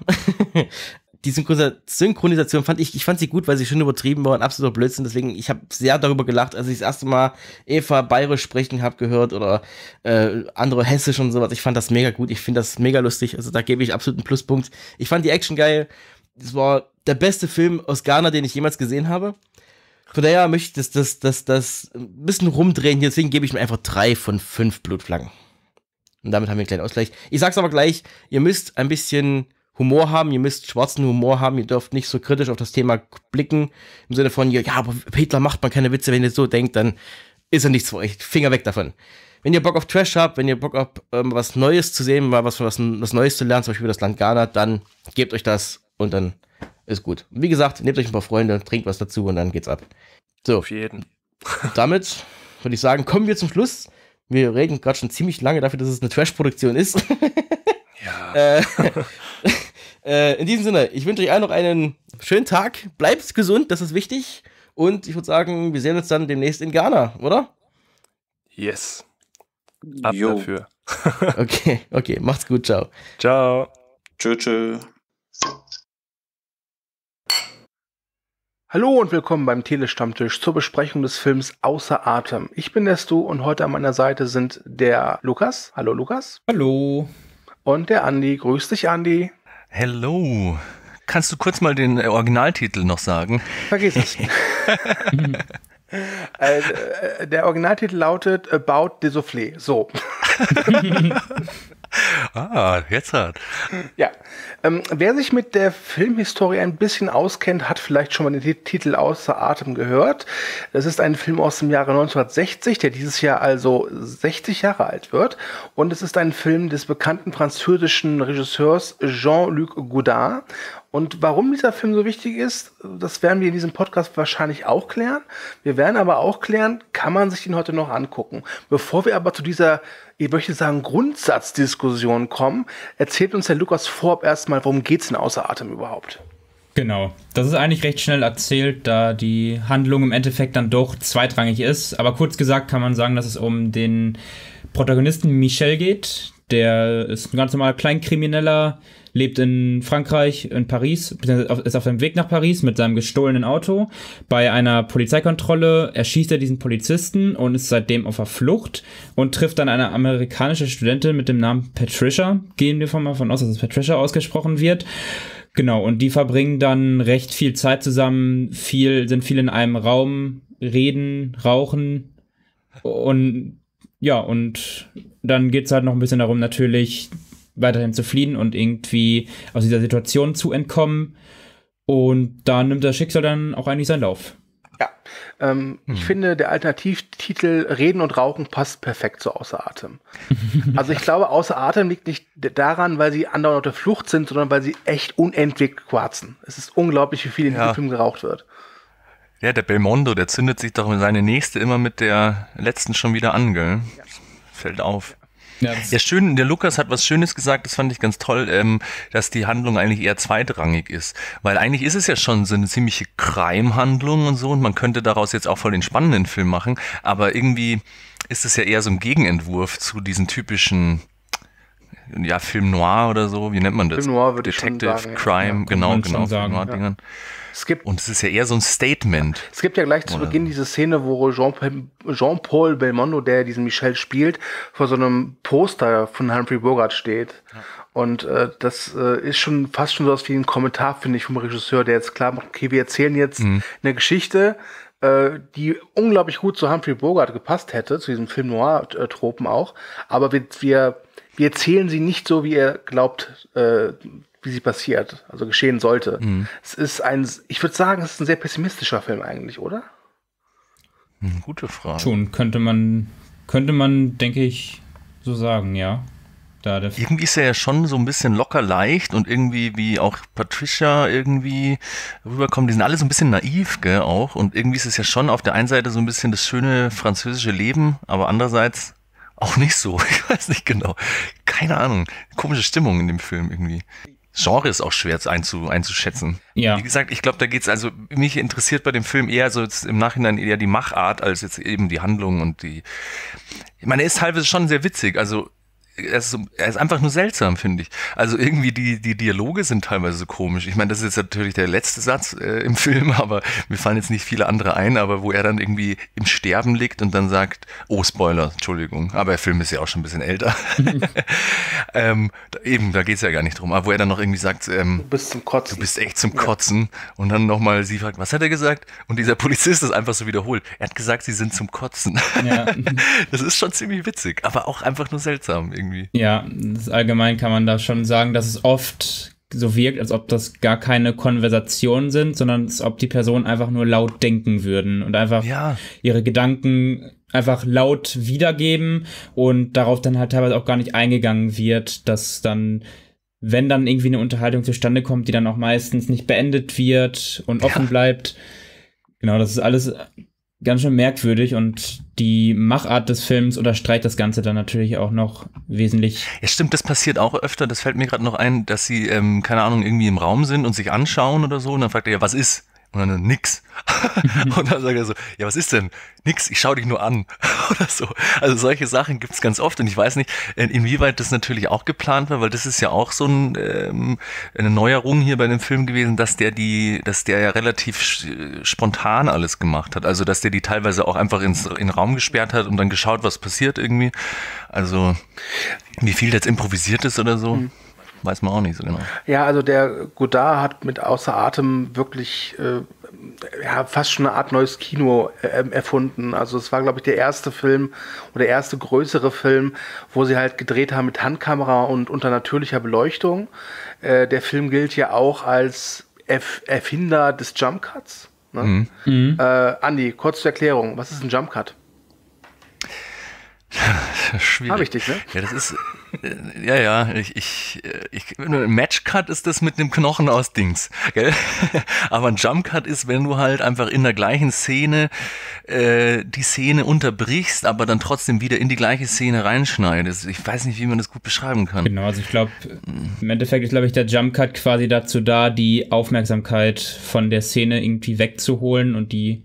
die Synchronisation fand ich, ich fand sie gut, weil sie schön übertrieben war und absoluter Blödsinn. Deswegen, ich habe sehr darüber gelacht, als ich das erste Mal Eva bayerisch sprechen habe gehört oder äh, andere hessisch und sowas. Ich fand das mega gut. Ich finde das mega lustig. Also da gebe ich absolut einen Pluspunkt. Ich fand die Action geil. Das war der beste Film aus Ghana, den ich jemals gesehen habe. Von daher möchte ich das, das, das, das ein bisschen rumdrehen. Deswegen gebe ich mir einfach drei von fünf Blutflaggen. Und damit haben wir einen kleinen Ausgleich. Ich sag's aber gleich, ihr müsst ein bisschen Humor haben, ihr müsst schwarzen Humor haben, ihr dürft nicht so kritisch auf das Thema blicken, im Sinne von, ja, aber Hitler macht man keine Witze, wenn ihr so denkt, dann ist er nichts für euch. Finger weg davon. Wenn ihr Bock auf Trash habt, wenn ihr Bock habt, ähm, was Neues zu sehen, mal was, was, was Neues zu lernen, zum Beispiel über das Land Ghana, dann gebt euch das und dann ist gut. Wie gesagt, nehmt euch ein paar Freunde, trinkt was dazu und dann geht's ab. So. Auf jeden. Damit würde ich sagen, kommen wir zum Schluss. Wir reden gerade schon ziemlich lange dafür, dass es eine Trash-Produktion ist. Ja. äh, äh, in diesem Sinne, ich wünsche euch allen noch einen schönen Tag. Bleibt gesund, das ist wichtig. Und ich würde sagen, wir sehen uns dann demnächst in Ghana, oder? Yes. Ab jo. dafür. okay, okay, macht's gut, ciao. Ciao. Tschö, tschö. Hallo und willkommen beim Telestammtisch zur Besprechung des Films Außer Atem. Ich bin der Stu und heute an meiner Seite sind der Lukas. Hallo Lukas. Hallo. Und der Andi. Grüß dich, Andi. Hello. Kannst du kurz mal den äh, Originaltitel noch sagen? Vergiss es. äh, äh, der Originaltitel lautet About the Soufflé. So. Ah, jetzt hat. Ja. Ähm, wer sich mit der Filmhistorie ein bisschen auskennt, hat vielleicht schon mal den Titel Außer Atem gehört. Das ist ein Film aus dem Jahre 1960, der dieses Jahr also 60 Jahre alt wird. Und es ist ein Film des bekannten französischen Regisseurs Jean-Luc Godard. Und warum dieser Film so wichtig ist, das werden wir in diesem Podcast wahrscheinlich auch klären. Wir werden aber auch klären, kann man sich den heute noch angucken. Bevor wir aber zu dieser, ich möchte sagen, Grundsatzdiskussion kommen, erzählt uns der Lukas Vorb erstmal, worum geht's denn außer Atem überhaupt? Genau, das ist eigentlich recht schnell erzählt, da die Handlung im Endeffekt dann doch zweitrangig ist. Aber kurz gesagt kann man sagen, dass es um den Protagonisten Michel geht. Der ist ein ganz normaler Kleinkrimineller, lebt in Frankreich, in Paris, ist auf dem Weg nach Paris mit seinem gestohlenen Auto. Bei einer Polizeikontrolle erschießt er diesen Polizisten und ist seitdem auf der Flucht und trifft dann eine amerikanische Studentin mit dem Namen Patricia. Gehen wir von mal von aus, dass es Patricia ausgesprochen wird. Genau, und die verbringen dann recht viel Zeit zusammen, viel, sind viel in einem Raum, reden, rauchen und ja, und dann geht es halt noch ein bisschen darum, natürlich weiterhin zu fliehen und irgendwie aus dieser Situation zu entkommen. Und da nimmt das Schicksal dann auch eigentlich seinen Lauf. Ja, ähm, hm. ich finde, der Alternativtitel Reden und Rauchen passt perfekt zu Außer Atem. also ich glaube, Außer Atem liegt nicht daran, weil sie andauernd auf der Flucht sind, sondern weil sie echt unendlich quarzen. Es ist unglaublich, wie viel in ja. diesem Film geraucht wird. Ja, der Belmondo, der zündet sich doch seine nächste immer mit der letzten schon wieder an, gell? Ja. Fällt auf. Ja, ja, schön, der Lukas hat was Schönes gesagt, das fand ich ganz toll, ähm, dass die Handlung eigentlich eher zweitrangig ist. Weil eigentlich ist es ja schon so eine ziemliche Crime-Handlung und so und man könnte daraus jetzt auch voll den spannenden Film machen, aber irgendwie ist es ja eher so ein Gegenentwurf zu diesen typischen ja, Film Noir oder so, wie nennt man das? Film Noir würde Detective, ich schon sagen, Crime, ja. genau, genau, sagen, Noir-Dingern. Es gibt, Und es ist ja eher so ein Statement. es gibt ja gleich zu Beginn diese Szene, wo Jean- Jean-Paul Belmondo, der diesen Michel spielt, vor so einem Poster von Humphrey Bogart steht. Und äh, das äh, ist schon fast schon so was wie ein Kommentar, finde ich, vom Regisseur, der jetzt klar macht, okay, wir erzählen jetzt eine Geschichte, äh, die unglaublich gut zu Humphrey Bogart gepasst hätte, zu diesem Film Noir-Tropen auch. Aber wir, wir, wir erzählen sie nicht so, wie er glaubt, äh, wie sie passiert, also geschehen sollte. Es ist ein, ich würde sagen, es ist ein sehr pessimistischer Film eigentlich, oder? Hm, Gute Frage. Schon, könnte man, könnte man, denke ich, so sagen, ja. Da Irgendwie ist er ja schon so ein bisschen locker leicht und irgendwie wie auch Patricia irgendwie rüberkommen. Die sind alle so ein bisschen naiv, gell, auch. Und irgendwie ist es ja schon auf der einen Seite so ein bisschen das schöne französische Leben, aber andererseits auch nicht so. Ich weiß nicht genau. Keine Ahnung. Komische Stimmung in dem Film irgendwie. Genre ist auch schwer einzu, einzuschätzen. Ja. Wie gesagt, ich glaube, da geht's also, mich interessiert bei dem Film eher so jetzt im Nachhinein eher die Machart als jetzt eben die Handlung und die. Ich meine, er ist teilweise schon sehr witzig. Also er ist, so, er ist einfach nur seltsam, finde ich. Also irgendwie die, die Dialoge sind teilweise so komisch. Ich meine, das ist jetzt natürlich der letzte Satz äh, im Film, aber mir fallen jetzt nicht viele andere ein, aber wo er dann irgendwie im Sterben liegt und dann sagt, oh, Spoiler, Entschuldigung, aber der Film ist ja auch schon ein bisschen älter. ähm, da, eben, da geht's ja gar nicht drum. Aber wo er dann noch irgendwie sagt, ähm, Bis zum Kotzen. Du bist echt zum Kotzen. Und dann nochmal sie fragt, was hat er gesagt? Und dieser Polizist ist einfach so wiederholt. Er hat gesagt, sie sind zum Kotzen. Ja. Das ist schon ziemlich witzig, aber auch einfach nur seltsam irgendwie. Ja, das allgemein kann man da schon sagen, dass es oft so wirkt, als ob das gar keine Konversationen sind, sondern als ob die Personen einfach nur laut denken würden und einfach Ja. ihre Gedanken einfach laut wiedergeben und darauf dann halt teilweise auch gar nicht eingegangen wird, dass dann, wenn dann irgendwie eine Unterhaltung zustande kommt, die dann auch meistens nicht beendet wird und offen bleibt. Genau, das ist alles ganz schön merkwürdig und die Machart des Films unterstreicht das Ganze dann natürlich auch noch wesentlich. Ja, stimmt, das passiert auch öfter. Das fällt mir gerade noch ein, dass sie, ähm, keine Ahnung, irgendwie im Raum sind und sich anschauen oder so. Und dann fragt er, ja, was ist? Und dann nix. und dann sagt er so, ja, was ist denn? Nix, ich schau dich nur an. Oder so. Also solche Sachen gibt's ganz oft und ich weiß nicht, in- inwieweit das natürlich auch geplant war, weil das ist ja auch so ein, ähm, eine Neuerung hier bei dem Film gewesen, dass der die, dass der ja relativ spontan alles gemacht hat. Also dass der die teilweise auch einfach ins, in den Raum gesperrt hat und dann geschaut, was passiert irgendwie. Also wie viel jetzt improvisiert ist oder so, weiß man auch nicht so genau. Ja, also der Godard hat mit Außer Atem wirklich äh, ja, fast schon eine Art neues Kino äh, erfunden. Also es war, glaube ich, der erste Film oder der erste größere Film, wo sie halt gedreht haben mit Handkamera und unter natürlicher Beleuchtung. Äh, der Film gilt ja auch als Erf Erfinder des Jump Cuts. Ne? Äh, Andi, kurz zur Erklärung, was ist ein Jump Cut? Schwierig. Hab ich dich, ne? Ja, das ist, äh, ja, ja, ich, ich, äh, ich, ein Matchcut ist das mit dem Knochen aus Dings, gell? Aber ein Jumpcut ist, wenn du halt einfach in der gleichen Szene äh, die Szene unterbrichst, aber dann trotzdem wieder in die gleiche Szene reinschneidest. Ich weiß nicht, wie man das gut beschreiben kann. Genau, also ich glaube, im Endeffekt ist, glaube ich, der Jump Cut quasi dazu da, die Aufmerksamkeit von der Szene irgendwie wegzuholen und die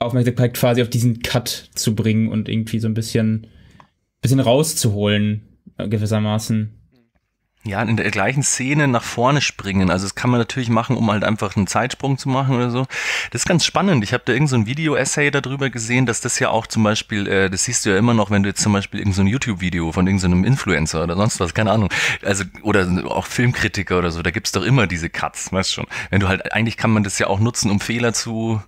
Aufmerksamkeit quasi auf diesen Cut zu bringen und irgendwie so ein bisschen, bisschen rauszuholen, äh, gewissermaßen. Ja, in der gleichen Szene nach vorne springen. Also das kann man natürlich machen, um halt einfach einen Zeitsprung zu machen oder so. Das ist ganz spannend. Ich habe da irgend so Video-Essay darüber gesehen, dass das ja auch zum Beispiel, äh, das siehst du ja immer noch, wenn du jetzt zum Beispiel irgend so YouTube-Video von irgendeinem Influencer oder sonst was, keine Ahnung, also oder auch Filmkritiker oder so, da gibt's doch immer diese Cuts, weißt schon. Wenn du halt, eigentlich kann man das ja auch nutzen, um Fehler zu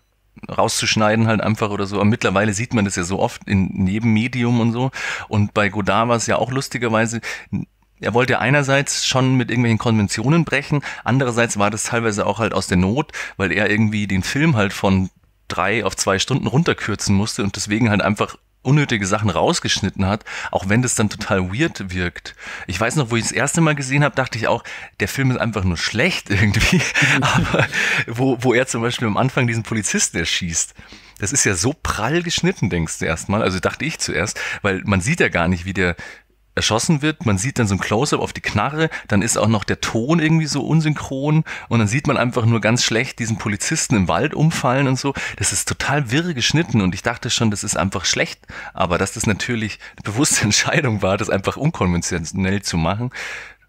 rauszuschneiden halt einfach oder so. Aber mittlerweile sieht man das ja so oft in Nebenmedium und so. Und bei Godard war es ja auch lustigerweise, er wollte einerseits schon mit irgendwelchen Konventionen brechen, andererseits war das teilweise auch halt aus der Not, weil er irgendwie den Film halt von drei auf zwei Stunden runterkürzen musste und deswegen halt einfach unnötige Sachen rausgeschnitten hat, auch wenn das dann total weird wirkt. Ich weiß noch, wo ich das erste Mal gesehen habe, dachte ich auch, der Film ist einfach nur schlecht irgendwie. Aber wo, wo er zum Beispiel am Anfang diesen Polizisten erschießt, das ist ja so prall geschnitten, denkst du erstmal. Also dachte ich zuerst, weil man sieht ja gar nicht, wie der erschossen wird. Man sieht dann so ein Close-up auf die Knarre, dann ist auch noch der Ton irgendwie so unsynchron und dann sieht man einfach nur ganz schlecht diesen Polizisten im Wald umfallen und so. Das ist total wirre geschnitten und ich dachte schon, das ist einfach schlecht, aber dass das natürlich eine bewusste Entscheidung war, das einfach unkonventionell zu machen,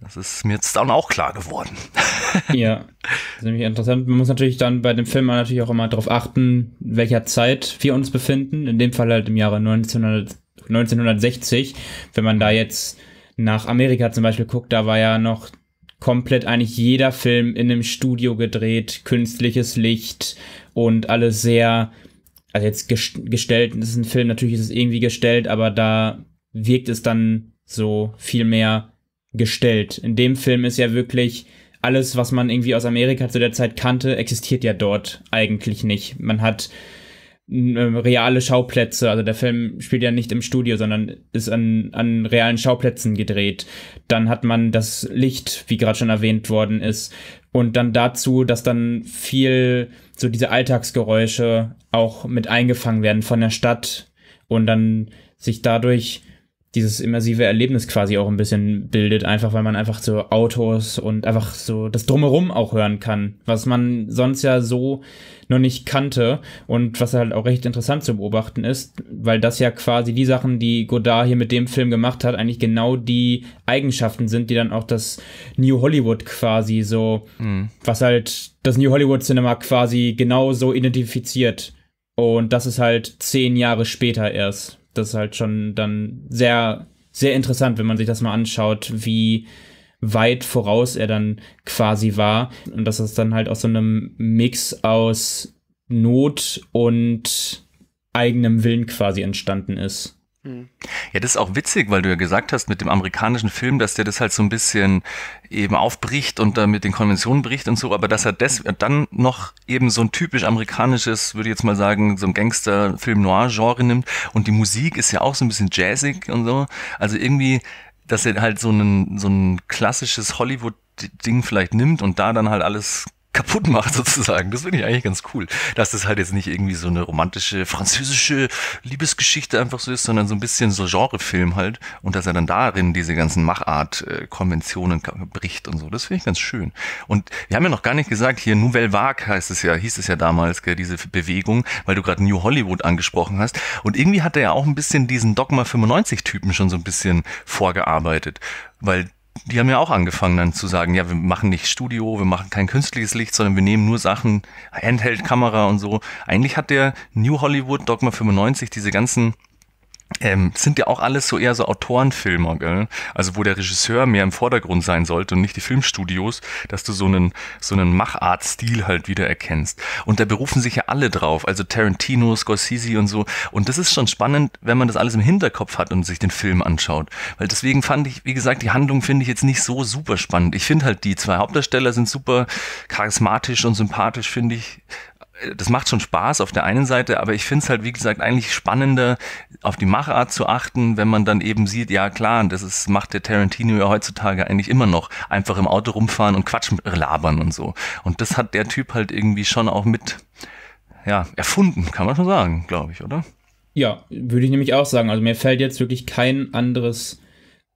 das ist mir jetzt dann auch klar geworden. ja, das ist nämlich interessant. Man muss natürlich dann bei dem Film natürlich auch immer darauf achten, welcher Zeit wir uns befinden. In dem Fall halt im Jahre 1900 1960, wenn man da jetzt nach Amerika zum Beispiel guckt, da war ja noch komplett eigentlich jeder Film in einem Studio gedreht, künstliches Licht und alles sehr, also jetzt gestellt, das ist ein Film, natürlich ist es irgendwie gestellt, aber da wirkt es dann so viel mehr gestellt. In dem Film ist ja wirklich alles, was man irgendwie aus Amerika zu der Zeit kannte, existiert ja dort eigentlich nicht. Man hat reale Schauplätze. Also der Film spielt ja nicht im Studio, sondern ist an, an realen Schauplätzen gedreht. Dann hat man das Licht, wie gerade schon erwähnt worden ist. Und dann dazu, dass dann viel so diese Alltagsgeräusche auch mit eingefangen werden von der Stadt und dann sich dadurch dieses immersive Erlebnis quasi auch ein bisschen bildet, einfach weil man einfach so Autos und einfach so das Drumherum auch hören kann, was man sonst ja so noch nicht kannte und was halt auch recht interessant zu beobachten ist, weil das ja quasi die Sachen, die Godard hier mit dem Film gemacht hat, eigentlich genau die Eigenschaften sind, die dann auch das New Hollywood quasi so, mhm. was halt das New Hollywood Cinema quasi genau so identifiziert. Und das ist halt zehn Jahre später erst das ist halt schon dann sehr, sehr interessant, wenn man sich das mal anschaut, wie weit voraus er dann quasi war. Und dass es dann halt aus so einem Mix aus Not und eigenem Willen quasi entstanden ist. Ja, das ist auch witzig, weil du ja gesagt hast mit dem amerikanischen Film, dass der das halt so ein bisschen eben aufbricht und da mit den Konventionen bricht und so, aber dass er das dann noch eben so ein typisch amerikanisches, würde ich jetzt mal sagen, so ein Gangster-Film-Noir-Genre nimmt und die Musik ist ja auch so ein bisschen jazzig und so. Also irgendwie, dass er halt so ein, so ein klassisches Hollywood-Ding vielleicht nimmt und da dann halt alles kaputt macht sozusagen. Das finde ich eigentlich ganz cool, dass das halt jetzt nicht irgendwie so eine romantische französische Liebesgeschichte einfach so ist, sondern so ein bisschen so Genrefilm halt und dass er dann darin diese ganzen Machart-Konventionen bricht und so. Das finde ich ganz schön. Und wir haben ja noch gar nicht gesagt, hier Nouvelle Vague heißt es ja, hieß es ja damals, gell, diese Bewegung, weil du gerade New Hollywood angesprochen hast. Und irgendwie hat er ja auch ein bisschen diesen Dogma 95 Typen schon so ein bisschen vorgearbeitet, weil die haben ja auch angefangen dann zu sagen, ja, wir machen nicht Studio, wir machen kein künstliches Licht, sondern wir nehmen nur Sachen, Handheld-Kamera und so. Eigentlich hat der New Hollywood Dogma 95 diese ganzen ähm, sind ja auch alles so eher so Autorenfilmer, gell? Also wo der Regisseur mehr im Vordergrund sein sollte und nicht die Filmstudios, dass du so einen so einen Machart-Stil halt wieder erkennst. Und da berufen sich ja alle drauf, also Tarantino, Scorsese und so. Und das ist schon spannend, wenn man das alles im Hinterkopf hat und sich den Film anschaut. Weil deswegen fand ich, wie gesagt, die Handlung finde ich jetzt nicht so super spannend. Ich finde halt die zwei Hauptdarsteller sind super charismatisch und sympathisch, finde ich das macht schon Spaß auf der einen Seite, aber ich finde es halt, wie gesagt, eigentlich spannender, auf die Machart zu achten, wenn man dann eben sieht, ja klar, das ist, macht der Tarantino ja heutzutage eigentlich immer noch, einfach im Auto rumfahren und Quatsch labern und so. Und das hat der Typ halt irgendwie schon auch mit, ja, erfunden, kann man schon sagen, glaube ich, oder? Ja, würde ich nämlich auch sagen. Also mir fällt jetzt wirklich kein anderes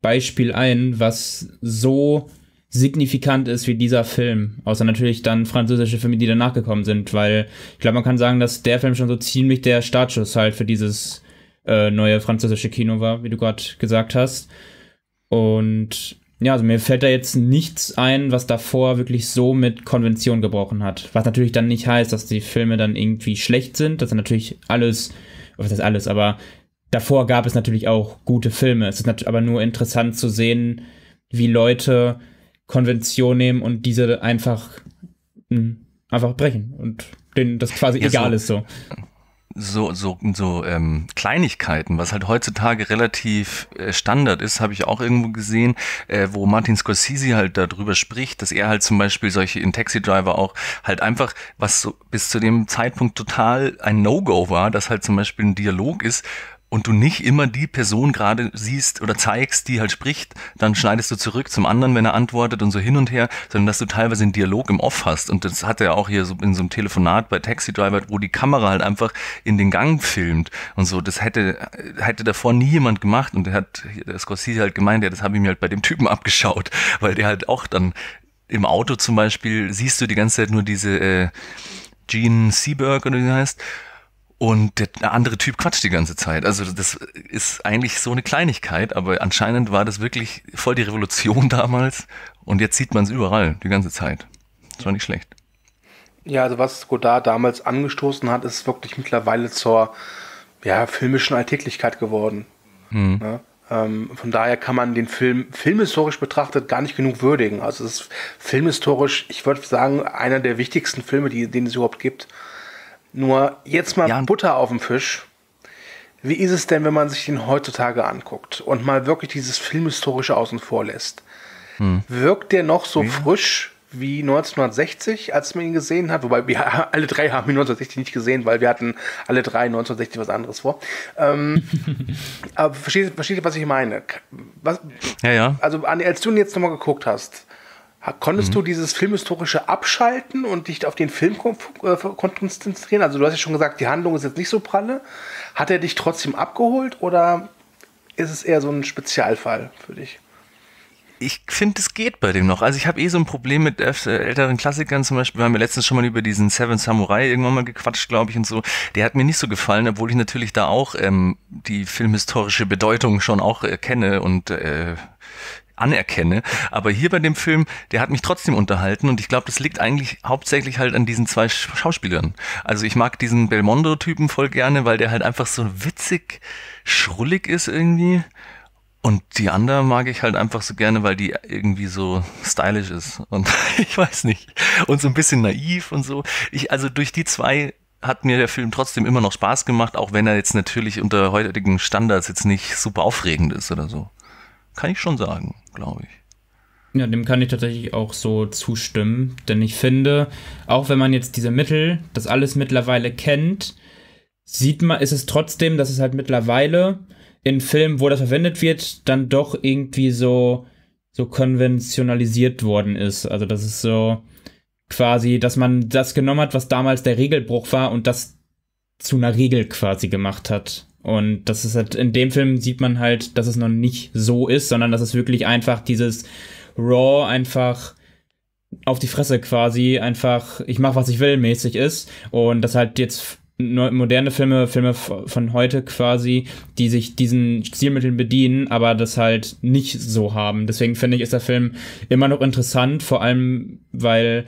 Beispiel ein, was so signifikant ist wie dieser Film. Außer natürlich dann französische Filme, die danach gekommen sind, weil ich glaube, man kann sagen, dass der Film schon so ziemlich der Startschuss halt für dieses äh, neue französische Kino war, wie du gerade gesagt hast. Und ja, also mir fällt da jetzt nichts ein, was davor wirklich so mit Konvention gebrochen hat. Was natürlich dann nicht heißt, dass die Filme dann irgendwie schlecht sind. Das ist natürlich alles, was heißt alles, aber davor gab es natürlich auch gute Filme. Es ist aber nur interessant zu sehen, wie Leute Konvention nehmen und diese einfach, mh, hm, einfach brechen und denen das quasi ja, egal so, ist so. So, so, so ähm, Kleinigkeiten, was halt heutzutage relativ äh, Standard ist, habe ich auch irgendwo gesehen, äh, wo Martin Scorsese halt darüber spricht, dass er halt zum Beispiel solche in Taxi Driver auch halt einfach, was so bis zu dem Zeitpunkt total ein No-Go war, dass halt zum Beispiel ein Dialog ist, und du nicht immer die Person gerade siehst oder zeigst, die halt spricht, dann schneidest du zurück zum anderen, wenn er antwortet und so hin und her, sondern dass du teilweise einen Dialog im Off hast. Und das hat er auch hier so in so einem Telefonat bei Taxi Driver, wo die Kamera halt einfach in den Gang filmt und so. Das hätte, hätte davor nie jemand gemacht. Und der hat, der Scorsese halt gemeint, ja, das habe ich mir halt bei dem Typen abgeschaut, weil der halt auch dann im Auto zum Beispiel siehst du die ganze Zeit nur diese äh, Gene Seberg oder wie sie heißt und der andere Typ quatscht die ganze Zeit. Also das ist eigentlich so eine Kleinigkeit, aber anscheinend war das wirklich voll die Revolution damals. Und jetzt sieht man es überall, die ganze Zeit. Das war nicht schlecht. Ja, also was Godard damals angestoßen hat, ist wirklich mittlerweile zur ja, filmischen Alltäglichkeit geworden. Mhm. Ja, ähm, von daher kann man den Film filmhistorisch betrachtet gar nicht genug würdigen. Also es ist filmhistorisch, ich würde sagen, einer der wichtigsten Filme, die, den es überhaupt gibt. Nur jetzt mal ja. Butter auf dem Fisch. Wie ist es denn, wenn man sich den heutzutage anguckt und mal wirklich dieses Filmhistorische außen vor lässt? Hm. Wirkt der noch so ja. frisch wie 1960, als man ihn gesehen hat? Wobei wir alle drei haben ihn 1960 nicht gesehen, weil wir hatten alle drei 1960 was anderes vor. Ähm, aber versteht, versteht ihr, was ich meine? Was, ja, ja. Also, als du ihn jetzt nochmal geguckt hast, Konntest mhm. du dieses filmhistorische abschalten und dich auf den Film äh, konzentrieren? Also du hast ja schon gesagt, die Handlung ist jetzt nicht so pralle. Hat er dich trotzdem abgeholt oder ist es eher so ein Spezialfall für dich? ich finde, es geht bei dem noch. Also ich habe eh so ein Problem mit äh, älteren Klassikern zum Beispiel. Wir haben ja letztens schon mal über diesen Seven Samurai irgendwann mal gequatscht, glaube ich, und so. Der hat mir nicht so gefallen, obwohl ich natürlich da auch ähm, die filmhistorische Bedeutung schon auch äh, kenne und äh, anerkenne. Aber hier bei dem Film, der hat mich trotzdem unterhalten und ich glaube, das liegt eigentlich hauptsächlich halt an diesen zwei Schauspielern. Also ich mag diesen Belmondo-Typen voll gerne, weil der halt einfach so witzig schrullig ist irgendwie. Und die andere mag ich halt einfach so gerne, weil die irgendwie so stylisch ist. Und ich weiß nicht. Und so ein bisschen naiv und so. Ich, also durch die zwei hat mir der Film trotzdem immer noch Spaß gemacht, auch wenn er jetzt natürlich unter heutigen Standards jetzt nicht super aufregend ist oder so. Kann ich schon sagen, glaube ich. Ja, dem kann ich tatsächlich auch so zustimmen, denn ich finde, auch wenn man jetzt diese Mittel, das alles mittlerweile kennt, sieht man, ist es trotzdem, dass es halt mittlerweile in Filmen, wo das verwendet wird, dann doch irgendwie so, so konventionalisiert worden ist. Also, das ist so quasi, dass man das genommen hat, was damals der Regelbruch war und das zu einer Regel quasi gemacht hat. Und das ist halt, in dem Film sieht man halt, dass es noch nicht so ist, sondern dass es wirklich einfach dieses Raw einfach auf die Fresse quasi einfach, ich mach was ich will mäßig ist. Und das halt jetzt moderne Filme, Filme von heute quasi, die sich diesen Stilmitteln bedienen, aber das halt nicht so haben. Deswegen finde ich, ist der Film immer noch interessant, vor allem weil,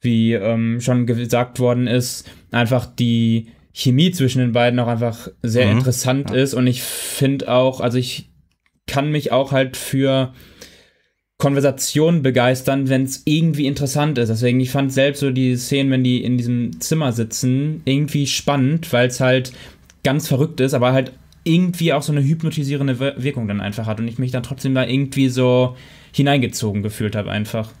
wie ähm, schon gesagt worden ist, einfach die Chemie zwischen den beiden auch einfach sehr mhm. interessant ja. ist. Und ich finde auch, also ich kann mich auch halt für Konversationen begeistern, wenn es irgendwie interessant ist. Deswegen, ich fand selbst so die Szenen, wenn die in diesem Zimmer sitzen, irgendwie spannend, weil es halt ganz verrückt ist, aber halt irgendwie auch so eine hypnotisierende Wirkung dann einfach hat und ich mich dann trotzdem da irgendwie so hineingezogen gefühlt habe einfach.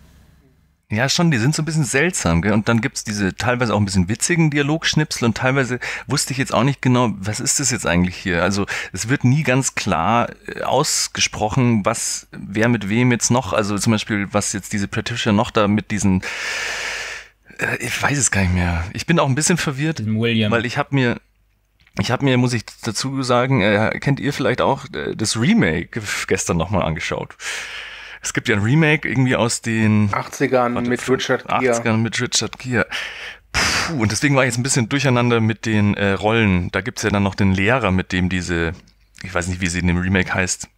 Ja, schon, die sind so ein bisschen seltsam, gell? Und dann gibt's diese teilweise auch ein bisschen witzigen Dialogschnipsel und teilweise wusste ich jetzt auch nicht genau, was ist das jetzt eigentlich hier? Also es wird nie ganz klar äh, ausgesprochen, was, wer mit wem jetzt noch, also zum Beispiel, was jetzt diese Patricia noch da mit diesen äh, ich weiß es gar nicht mehr. Ich bin auch ein bisschen verwirrt, William. weil ich habe mir, ich habe mir, muss ich dazu sagen, äh, kennt ihr vielleicht auch äh, das Remake gestern nochmal angeschaut. Es gibt ja ein Remake irgendwie aus den 80ern warte, mit Richard Gere. 80ern mit Richard Gere. Puh, und deswegen war ich jetzt ein bisschen durcheinander mit den äh, Rollen. Da gibt's ja dann noch den Lehrer, mit dem diese, ich weiß nicht, wie sie in dem Remake heißt,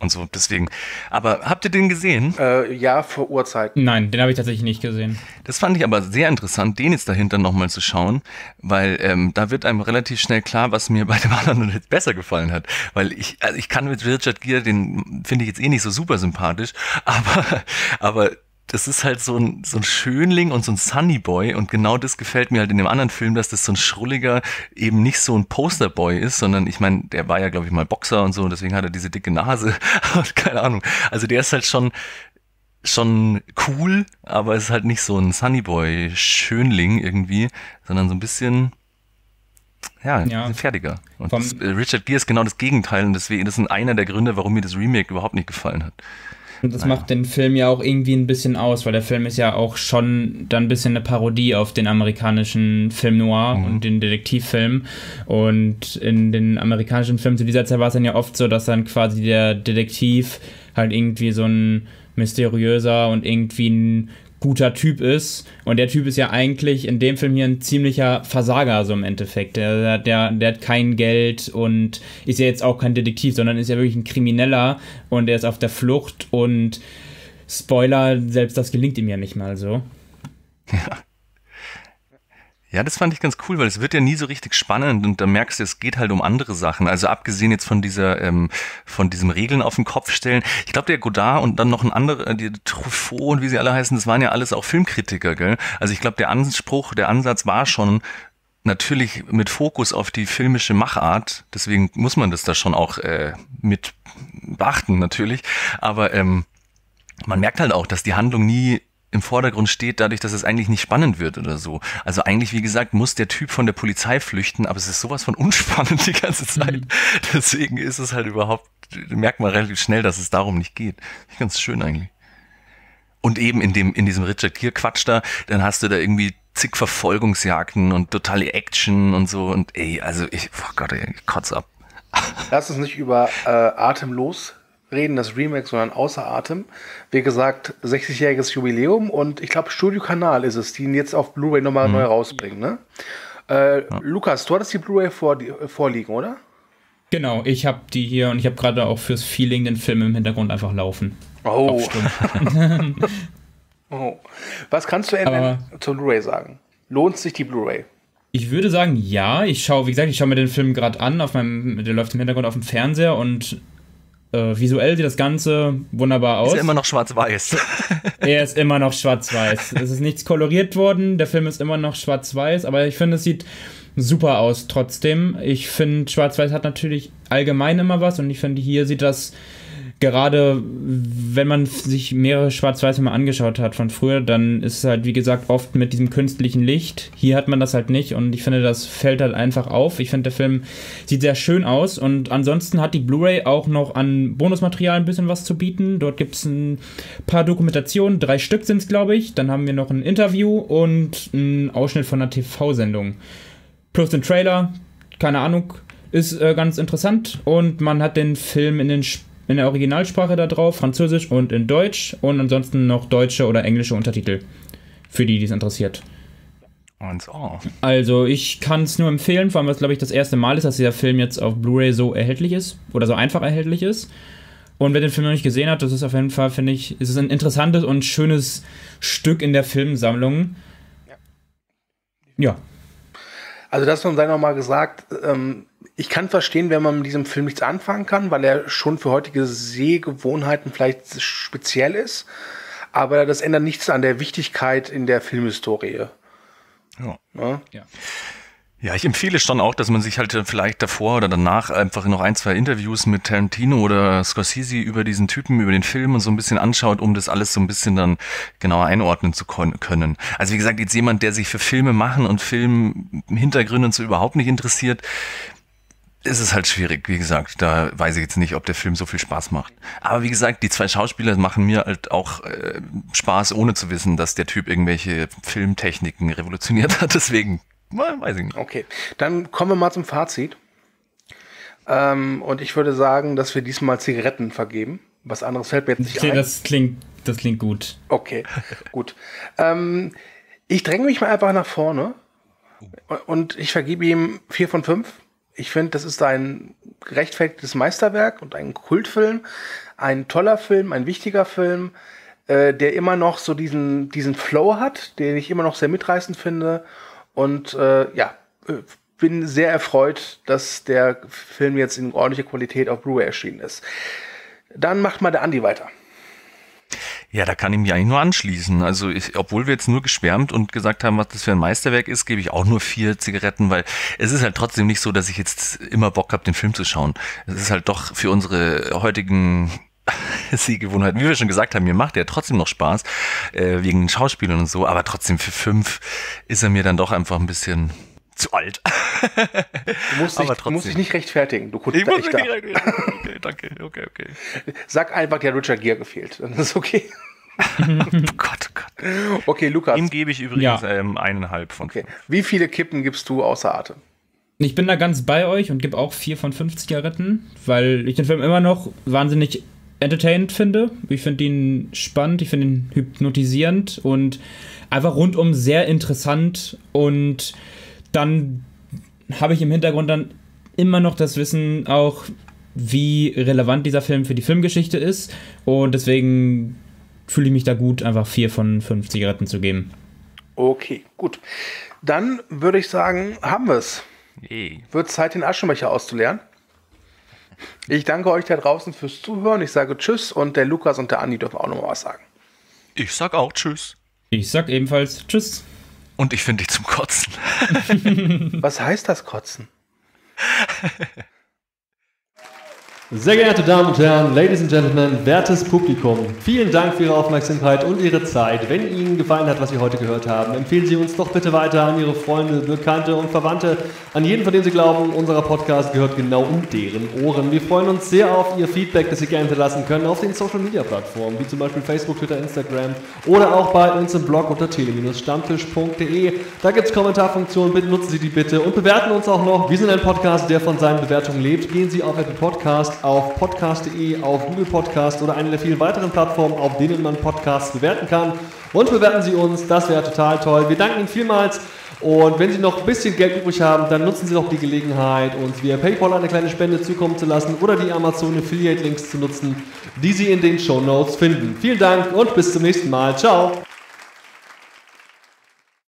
und so. Deswegen. Aber habt ihr den gesehen? Äh, ja, vor Urzeiten. Nein, den habe ich tatsächlich nicht gesehen. Das fand ich aber sehr interessant, den jetzt dahinter nochmal zu schauen, weil ähm, da wird einem relativ schnell klar, was mir bei dem anderen jetzt besser gefallen hat. Weil ich, also ich kann mit Richard Gere, den finde ich jetzt eh nicht so super sympathisch, aber, aber das ist halt so ein, so ein Schönling und so ein Sunny Boy und genau das gefällt mir halt in dem anderen Film, dass das so ein schrulliger, eben nicht so ein Posterboy ist, sondern ich meine, der war ja, glaube ich, mal Boxer und so, und deswegen hat er diese dicke Nase und keine Ahnung. Also der ist halt schon, schon cool, aber ist halt nicht so ein Sunny Boy Schönling irgendwie, sondern so ein bisschen, ja, ja. fertiger. Und das, äh, Richard Gere ist genau das Gegenteil und deswegen, das ist einer der Gründe, warum mir das Remake überhaupt nicht gefallen hat. Und das naja. macht den Film ja auch irgendwie ein bisschen aus, weil der Film ist ja auch schon dann ein bisschen eine Parodie auf den amerikanischen Film Noir mhm. und den Detektivfilm. Und in den amerikanischen Filmen zu dieser Zeit war es dann ja oft so, dass dann quasi der Detektiv halt irgendwie so ein mysteriöser und irgendwie ein guter Typ ist. Und der Typ ist ja eigentlich in dem Film hier ein ziemlicher Versager, so im Endeffekt. Der, der, der hat kein Geld und ist ja jetzt auch kein Detektiv, sondern ist ja wirklich ein Krimineller und er ist auf der Flucht und Spoiler, selbst das gelingt ihm ja nicht mal so. Ja. Ja, das fand ich ganz cool, weil es wird ja nie so richtig spannend und da merkst du, es geht halt um andere Sachen. Also abgesehen jetzt von dieser, ähm, von diesem Regeln auf den Kopf stellen. Ich glaube, der Godard und dann noch ein anderer, äh, die Truffaut und wie sie alle heißen, das waren ja alles auch Filmkritiker, gell? Also ich glaube, der Anspruch, der Ansatz war schon natürlich mit Fokus auf die filmische Machart. Deswegen muss man das da schon auch äh, mit beachten, natürlich. Aber ähm, man merkt halt auch, dass die Handlung nie im Vordergrund steht, dadurch, dass es eigentlich nicht spannend wird oder so. Also eigentlich, wie gesagt, muss der Typ von der Polizei flüchten, aber es ist sowas von unspannend die ganze Zeit. Mhm. Deswegen ist es halt überhaupt, merkt man relativ schnell, dass es darum nicht geht. Ganz schön eigentlich. Und eben in dem, in diesem Richard Gere Quatsch da, dann hast du da irgendwie zig Verfolgungsjagden und totale Action und so und ey, also ich, oh Gott, ey, ich kotz ab. Lass uns nicht über äh, Atemlos reden, das Remake, sondern außer Atem. Wie gesagt, 60-jähriges Jubiläum und ich glaube, Studio Kanal ist es, die ihn jetzt auf Blu-ray nochmal mhm. neu rausbringen. Ne? Äh, ja. Lukas, du hattest die Blu-ray vor, vorliegen, oder? Genau, ich habe die hier und ich habe gerade auch fürs Feeling den Film im Hintergrund einfach laufen. Oh. oh. Was kannst du denn zur Blu-ray sagen? Lohnt sich die Blu-ray? Ich würde sagen, ja. Ich schaue, wie gesagt, ich schaue mir den Film gerade an, auf meinem, der läuft im Hintergrund auf dem Fernseher und äh, visuell sieht das Ganze wunderbar aus. Ist er immer noch schwarz-weiß? er ist immer noch schwarz-weiß. es ist nichts koloriert worden, der Film ist immer noch schwarz-weiß, aber ich finde, es sieht super aus trotzdem. Ich finde, schwarz-weiß hat natürlich allgemein immer was und ich finde, hier sieht das gerade wenn man sich mehrere Schwarz-Weiß mal angeschaut hat von früher, dann ist es halt, wie gesagt, oft mit diesem künstlichen Licht. Hier hat man das halt nicht und ich finde, das fällt halt einfach auf. Ich finde, der Film sieht sehr schön aus und ansonsten hat die Blu-ray auch noch an Bonusmaterial ein bisschen was zu bieten. Dort gibt es ein paar Dokumentationen, drei Stück sind es, glaube ich. Dann haben wir noch ein Interview und einen Ausschnitt von einer TV-Sendung. Plus den Trailer, keine Ahnung, ist äh, ganz interessant und man hat den Film in den Sp in der Originalsprache da drauf, Französisch und in Deutsch und ansonsten noch deutsche oder englische Untertitel. Für die, die es interessiert. Und oh. Also ich kann es nur empfehlen, vor allem, weil es glaube ich das erste Mal ist, dass dieser Film jetzt auf Blu-ray so erhältlich ist oder so einfach erhältlich ist. Und wer den Film noch nicht gesehen hat, das ist auf jeden Fall, finde ich, ist es ein interessantes und schönes Stück in der Filmsammlung. Ja. ja. Also das sei nochmal gesagt, ähm, ich kann verstehen, wenn man mit diesem Film nichts anfangen kann, weil er schon für heutige Sehgewohnheiten vielleicht speziell ist. Aber das ändert nichts an der Wichtigkeit in der Filmhistorie. Ja. ja. ja. Ja, ich empfehle schon auch, dass man sich halt vielleicht davor oder danach einfach noch ein, zwei Interviews mit Tarantino oder Scorsese über diesen Typen, über den Film und so ein bisschen anschaut, um das alles so ein bisschen dann genauer einordnen zu können. Also wie gesagt, jetzt jemand, der sich für Filme machen und Filmhintergründe und so überhaupt nicht interessiert, ist es halt schwierig, wie gesagt. Da weiß ich jetzt nicht, ob der Film so viel Spaß macht. Aber wie gesagt, die zwei Schauspieler machen mir halt auch äh, Spaß, ohne zu wissen, dass der Typ irgendwelche Filmtechniken revolutioniert hat. Deswegen, weiß ich nicht. Okay, dann kommen wir mal zum Fazit. Ähm, und ich würde sagen, dass wir diesmal Zigaretten vergeben. Was anderes fällt mir jetzt nicht okay, ein. Das klingt, das klingt gut. Okay, gut. Ähm, ich dränge mich mal einfach nach vorne und ich vergebe ihm vier von fünf. Ich finde, das ist ein gerechtfertigtes Meisterwerk und ein Kultfilm, ein toller Film, ein wichtiger Film, äh, der immer noch so diesen, diesen Flow hat, den ich immer noch sehr mitreißend finde. Und äh, ja, äh, bin sehr erfreut, dass der Film jetzt in ordentlicher Qualität auf Blu-ray erschienen ist. Dann macht mal der Andi weiter. Ja, da kann ich mich eigentlich nur anschließen. Also ich, obwohl wir jetzt nur geschwärmt und gesagt haben, was das für ein Meisterwerk ist, gebe ich auch nur vier Zigaretten, weil es ist halt trotzdem nicht so, dass ich jetzt immer Bock habe, den Film zu schauen. Es ist halt doch für unsere heutigen Sehgewohnheiten, wie wir schon gesagt haben, mir macht er trotzdem noch Spaß, äh, wegen Schauspielern und so, aber trotzdem für fünf ist er mir dann doch einfach ein bisschen zu alt. Du musst, dich, du musst dich nicht rechtfertigen. Du ich muss mich nicht rechtfertigen. Okay, danke. Okay, okay. Sag einfach, der Richard Gere gefehlt. Dann ist okay. oh Gott, oh Gott. Okay, Lukas. Ihm gebe ich übrigens ja. ähm, eineinhalb von okay. Wie viele Kippen gibst du außer Atem? Ich bin da ganz bei euch und gebe auch vier von fünf Zigaretten, weil ich den Film immer noch wahnsinnig entertainend finde. Ich finde ihn spannend, ich finde ihn hypnotisierend und einfach rundum sehr interessant und dann habe ich im Hintergrund dann immer noch das Wissen auch, wie relevant dieser Film für die Filmgeschichte ist und deswegen fühle ich mich da gut, einfach vier von fünf Zigaretten zu geben. Okay, gut. Dann würde ich sagen, haben wir es. Hey. Wird Zeit, den Aschenbecher auszuleeren. Ich danke euch da draußen fürs Zuhören. Ich sage Tschüss und der Lukas und der Andi dürfen auch noch mal was sagen. Ich sag auch Tschüss. Ich sag ebenfalls Tschüss. Und ich finde dich zum Kotzen. was heißt das Kotzen? Sehr geehrte Damen und Herren, Ladies and Gentlemen, wertes Publikum, vielen Dank für Ihre Aufmerksamkeit und Ihre Zeit. Wenn Ihnen gefallen hat, was Sie heute gehört haben, empfehlen Sie uns doch bitte weiter an Ihre Freunde, Bekannte und Verwandte, an jeden, von dem Sie glauben, unser Podcast gehört genau um deren Ohren. Wir freuen uns sehr auf Ihr Feedback, das Sie gerne hinterlassen können auf den Social Media Plattformen, wie zum Beispiel Facebook, Twitter, Instagram oder auch bei uns im Blog unter tele-stammtisch.de. Da gibt es Kommentarfunktionen, bitte nutzen Sie die bitte und bewerten uns auch noch. Wir sind ein Podcast, der von seinen Bewertungen lebt. Gehen Sie auf Apple Podcast auf podcast.de, auf Google Podcast oder eine der vielen weiteren Plattformen, auf denen man Podcasts bewerten kann. Und bewerten Sie uns, das wäre total toll. Wir danken Ihnen vielmals. Und wenn Sie noch ein bisschen Geld übrig haben, dann nutzen Sie doch die Gelegenheit, uns via PayPal eine kleine Spende zukommen zu lassen oder die Amazon Affiliate Links zu nutzen, die Sie in den Show Notes finden. Vielen Dank und bis zum nächsten Mal. Ciao.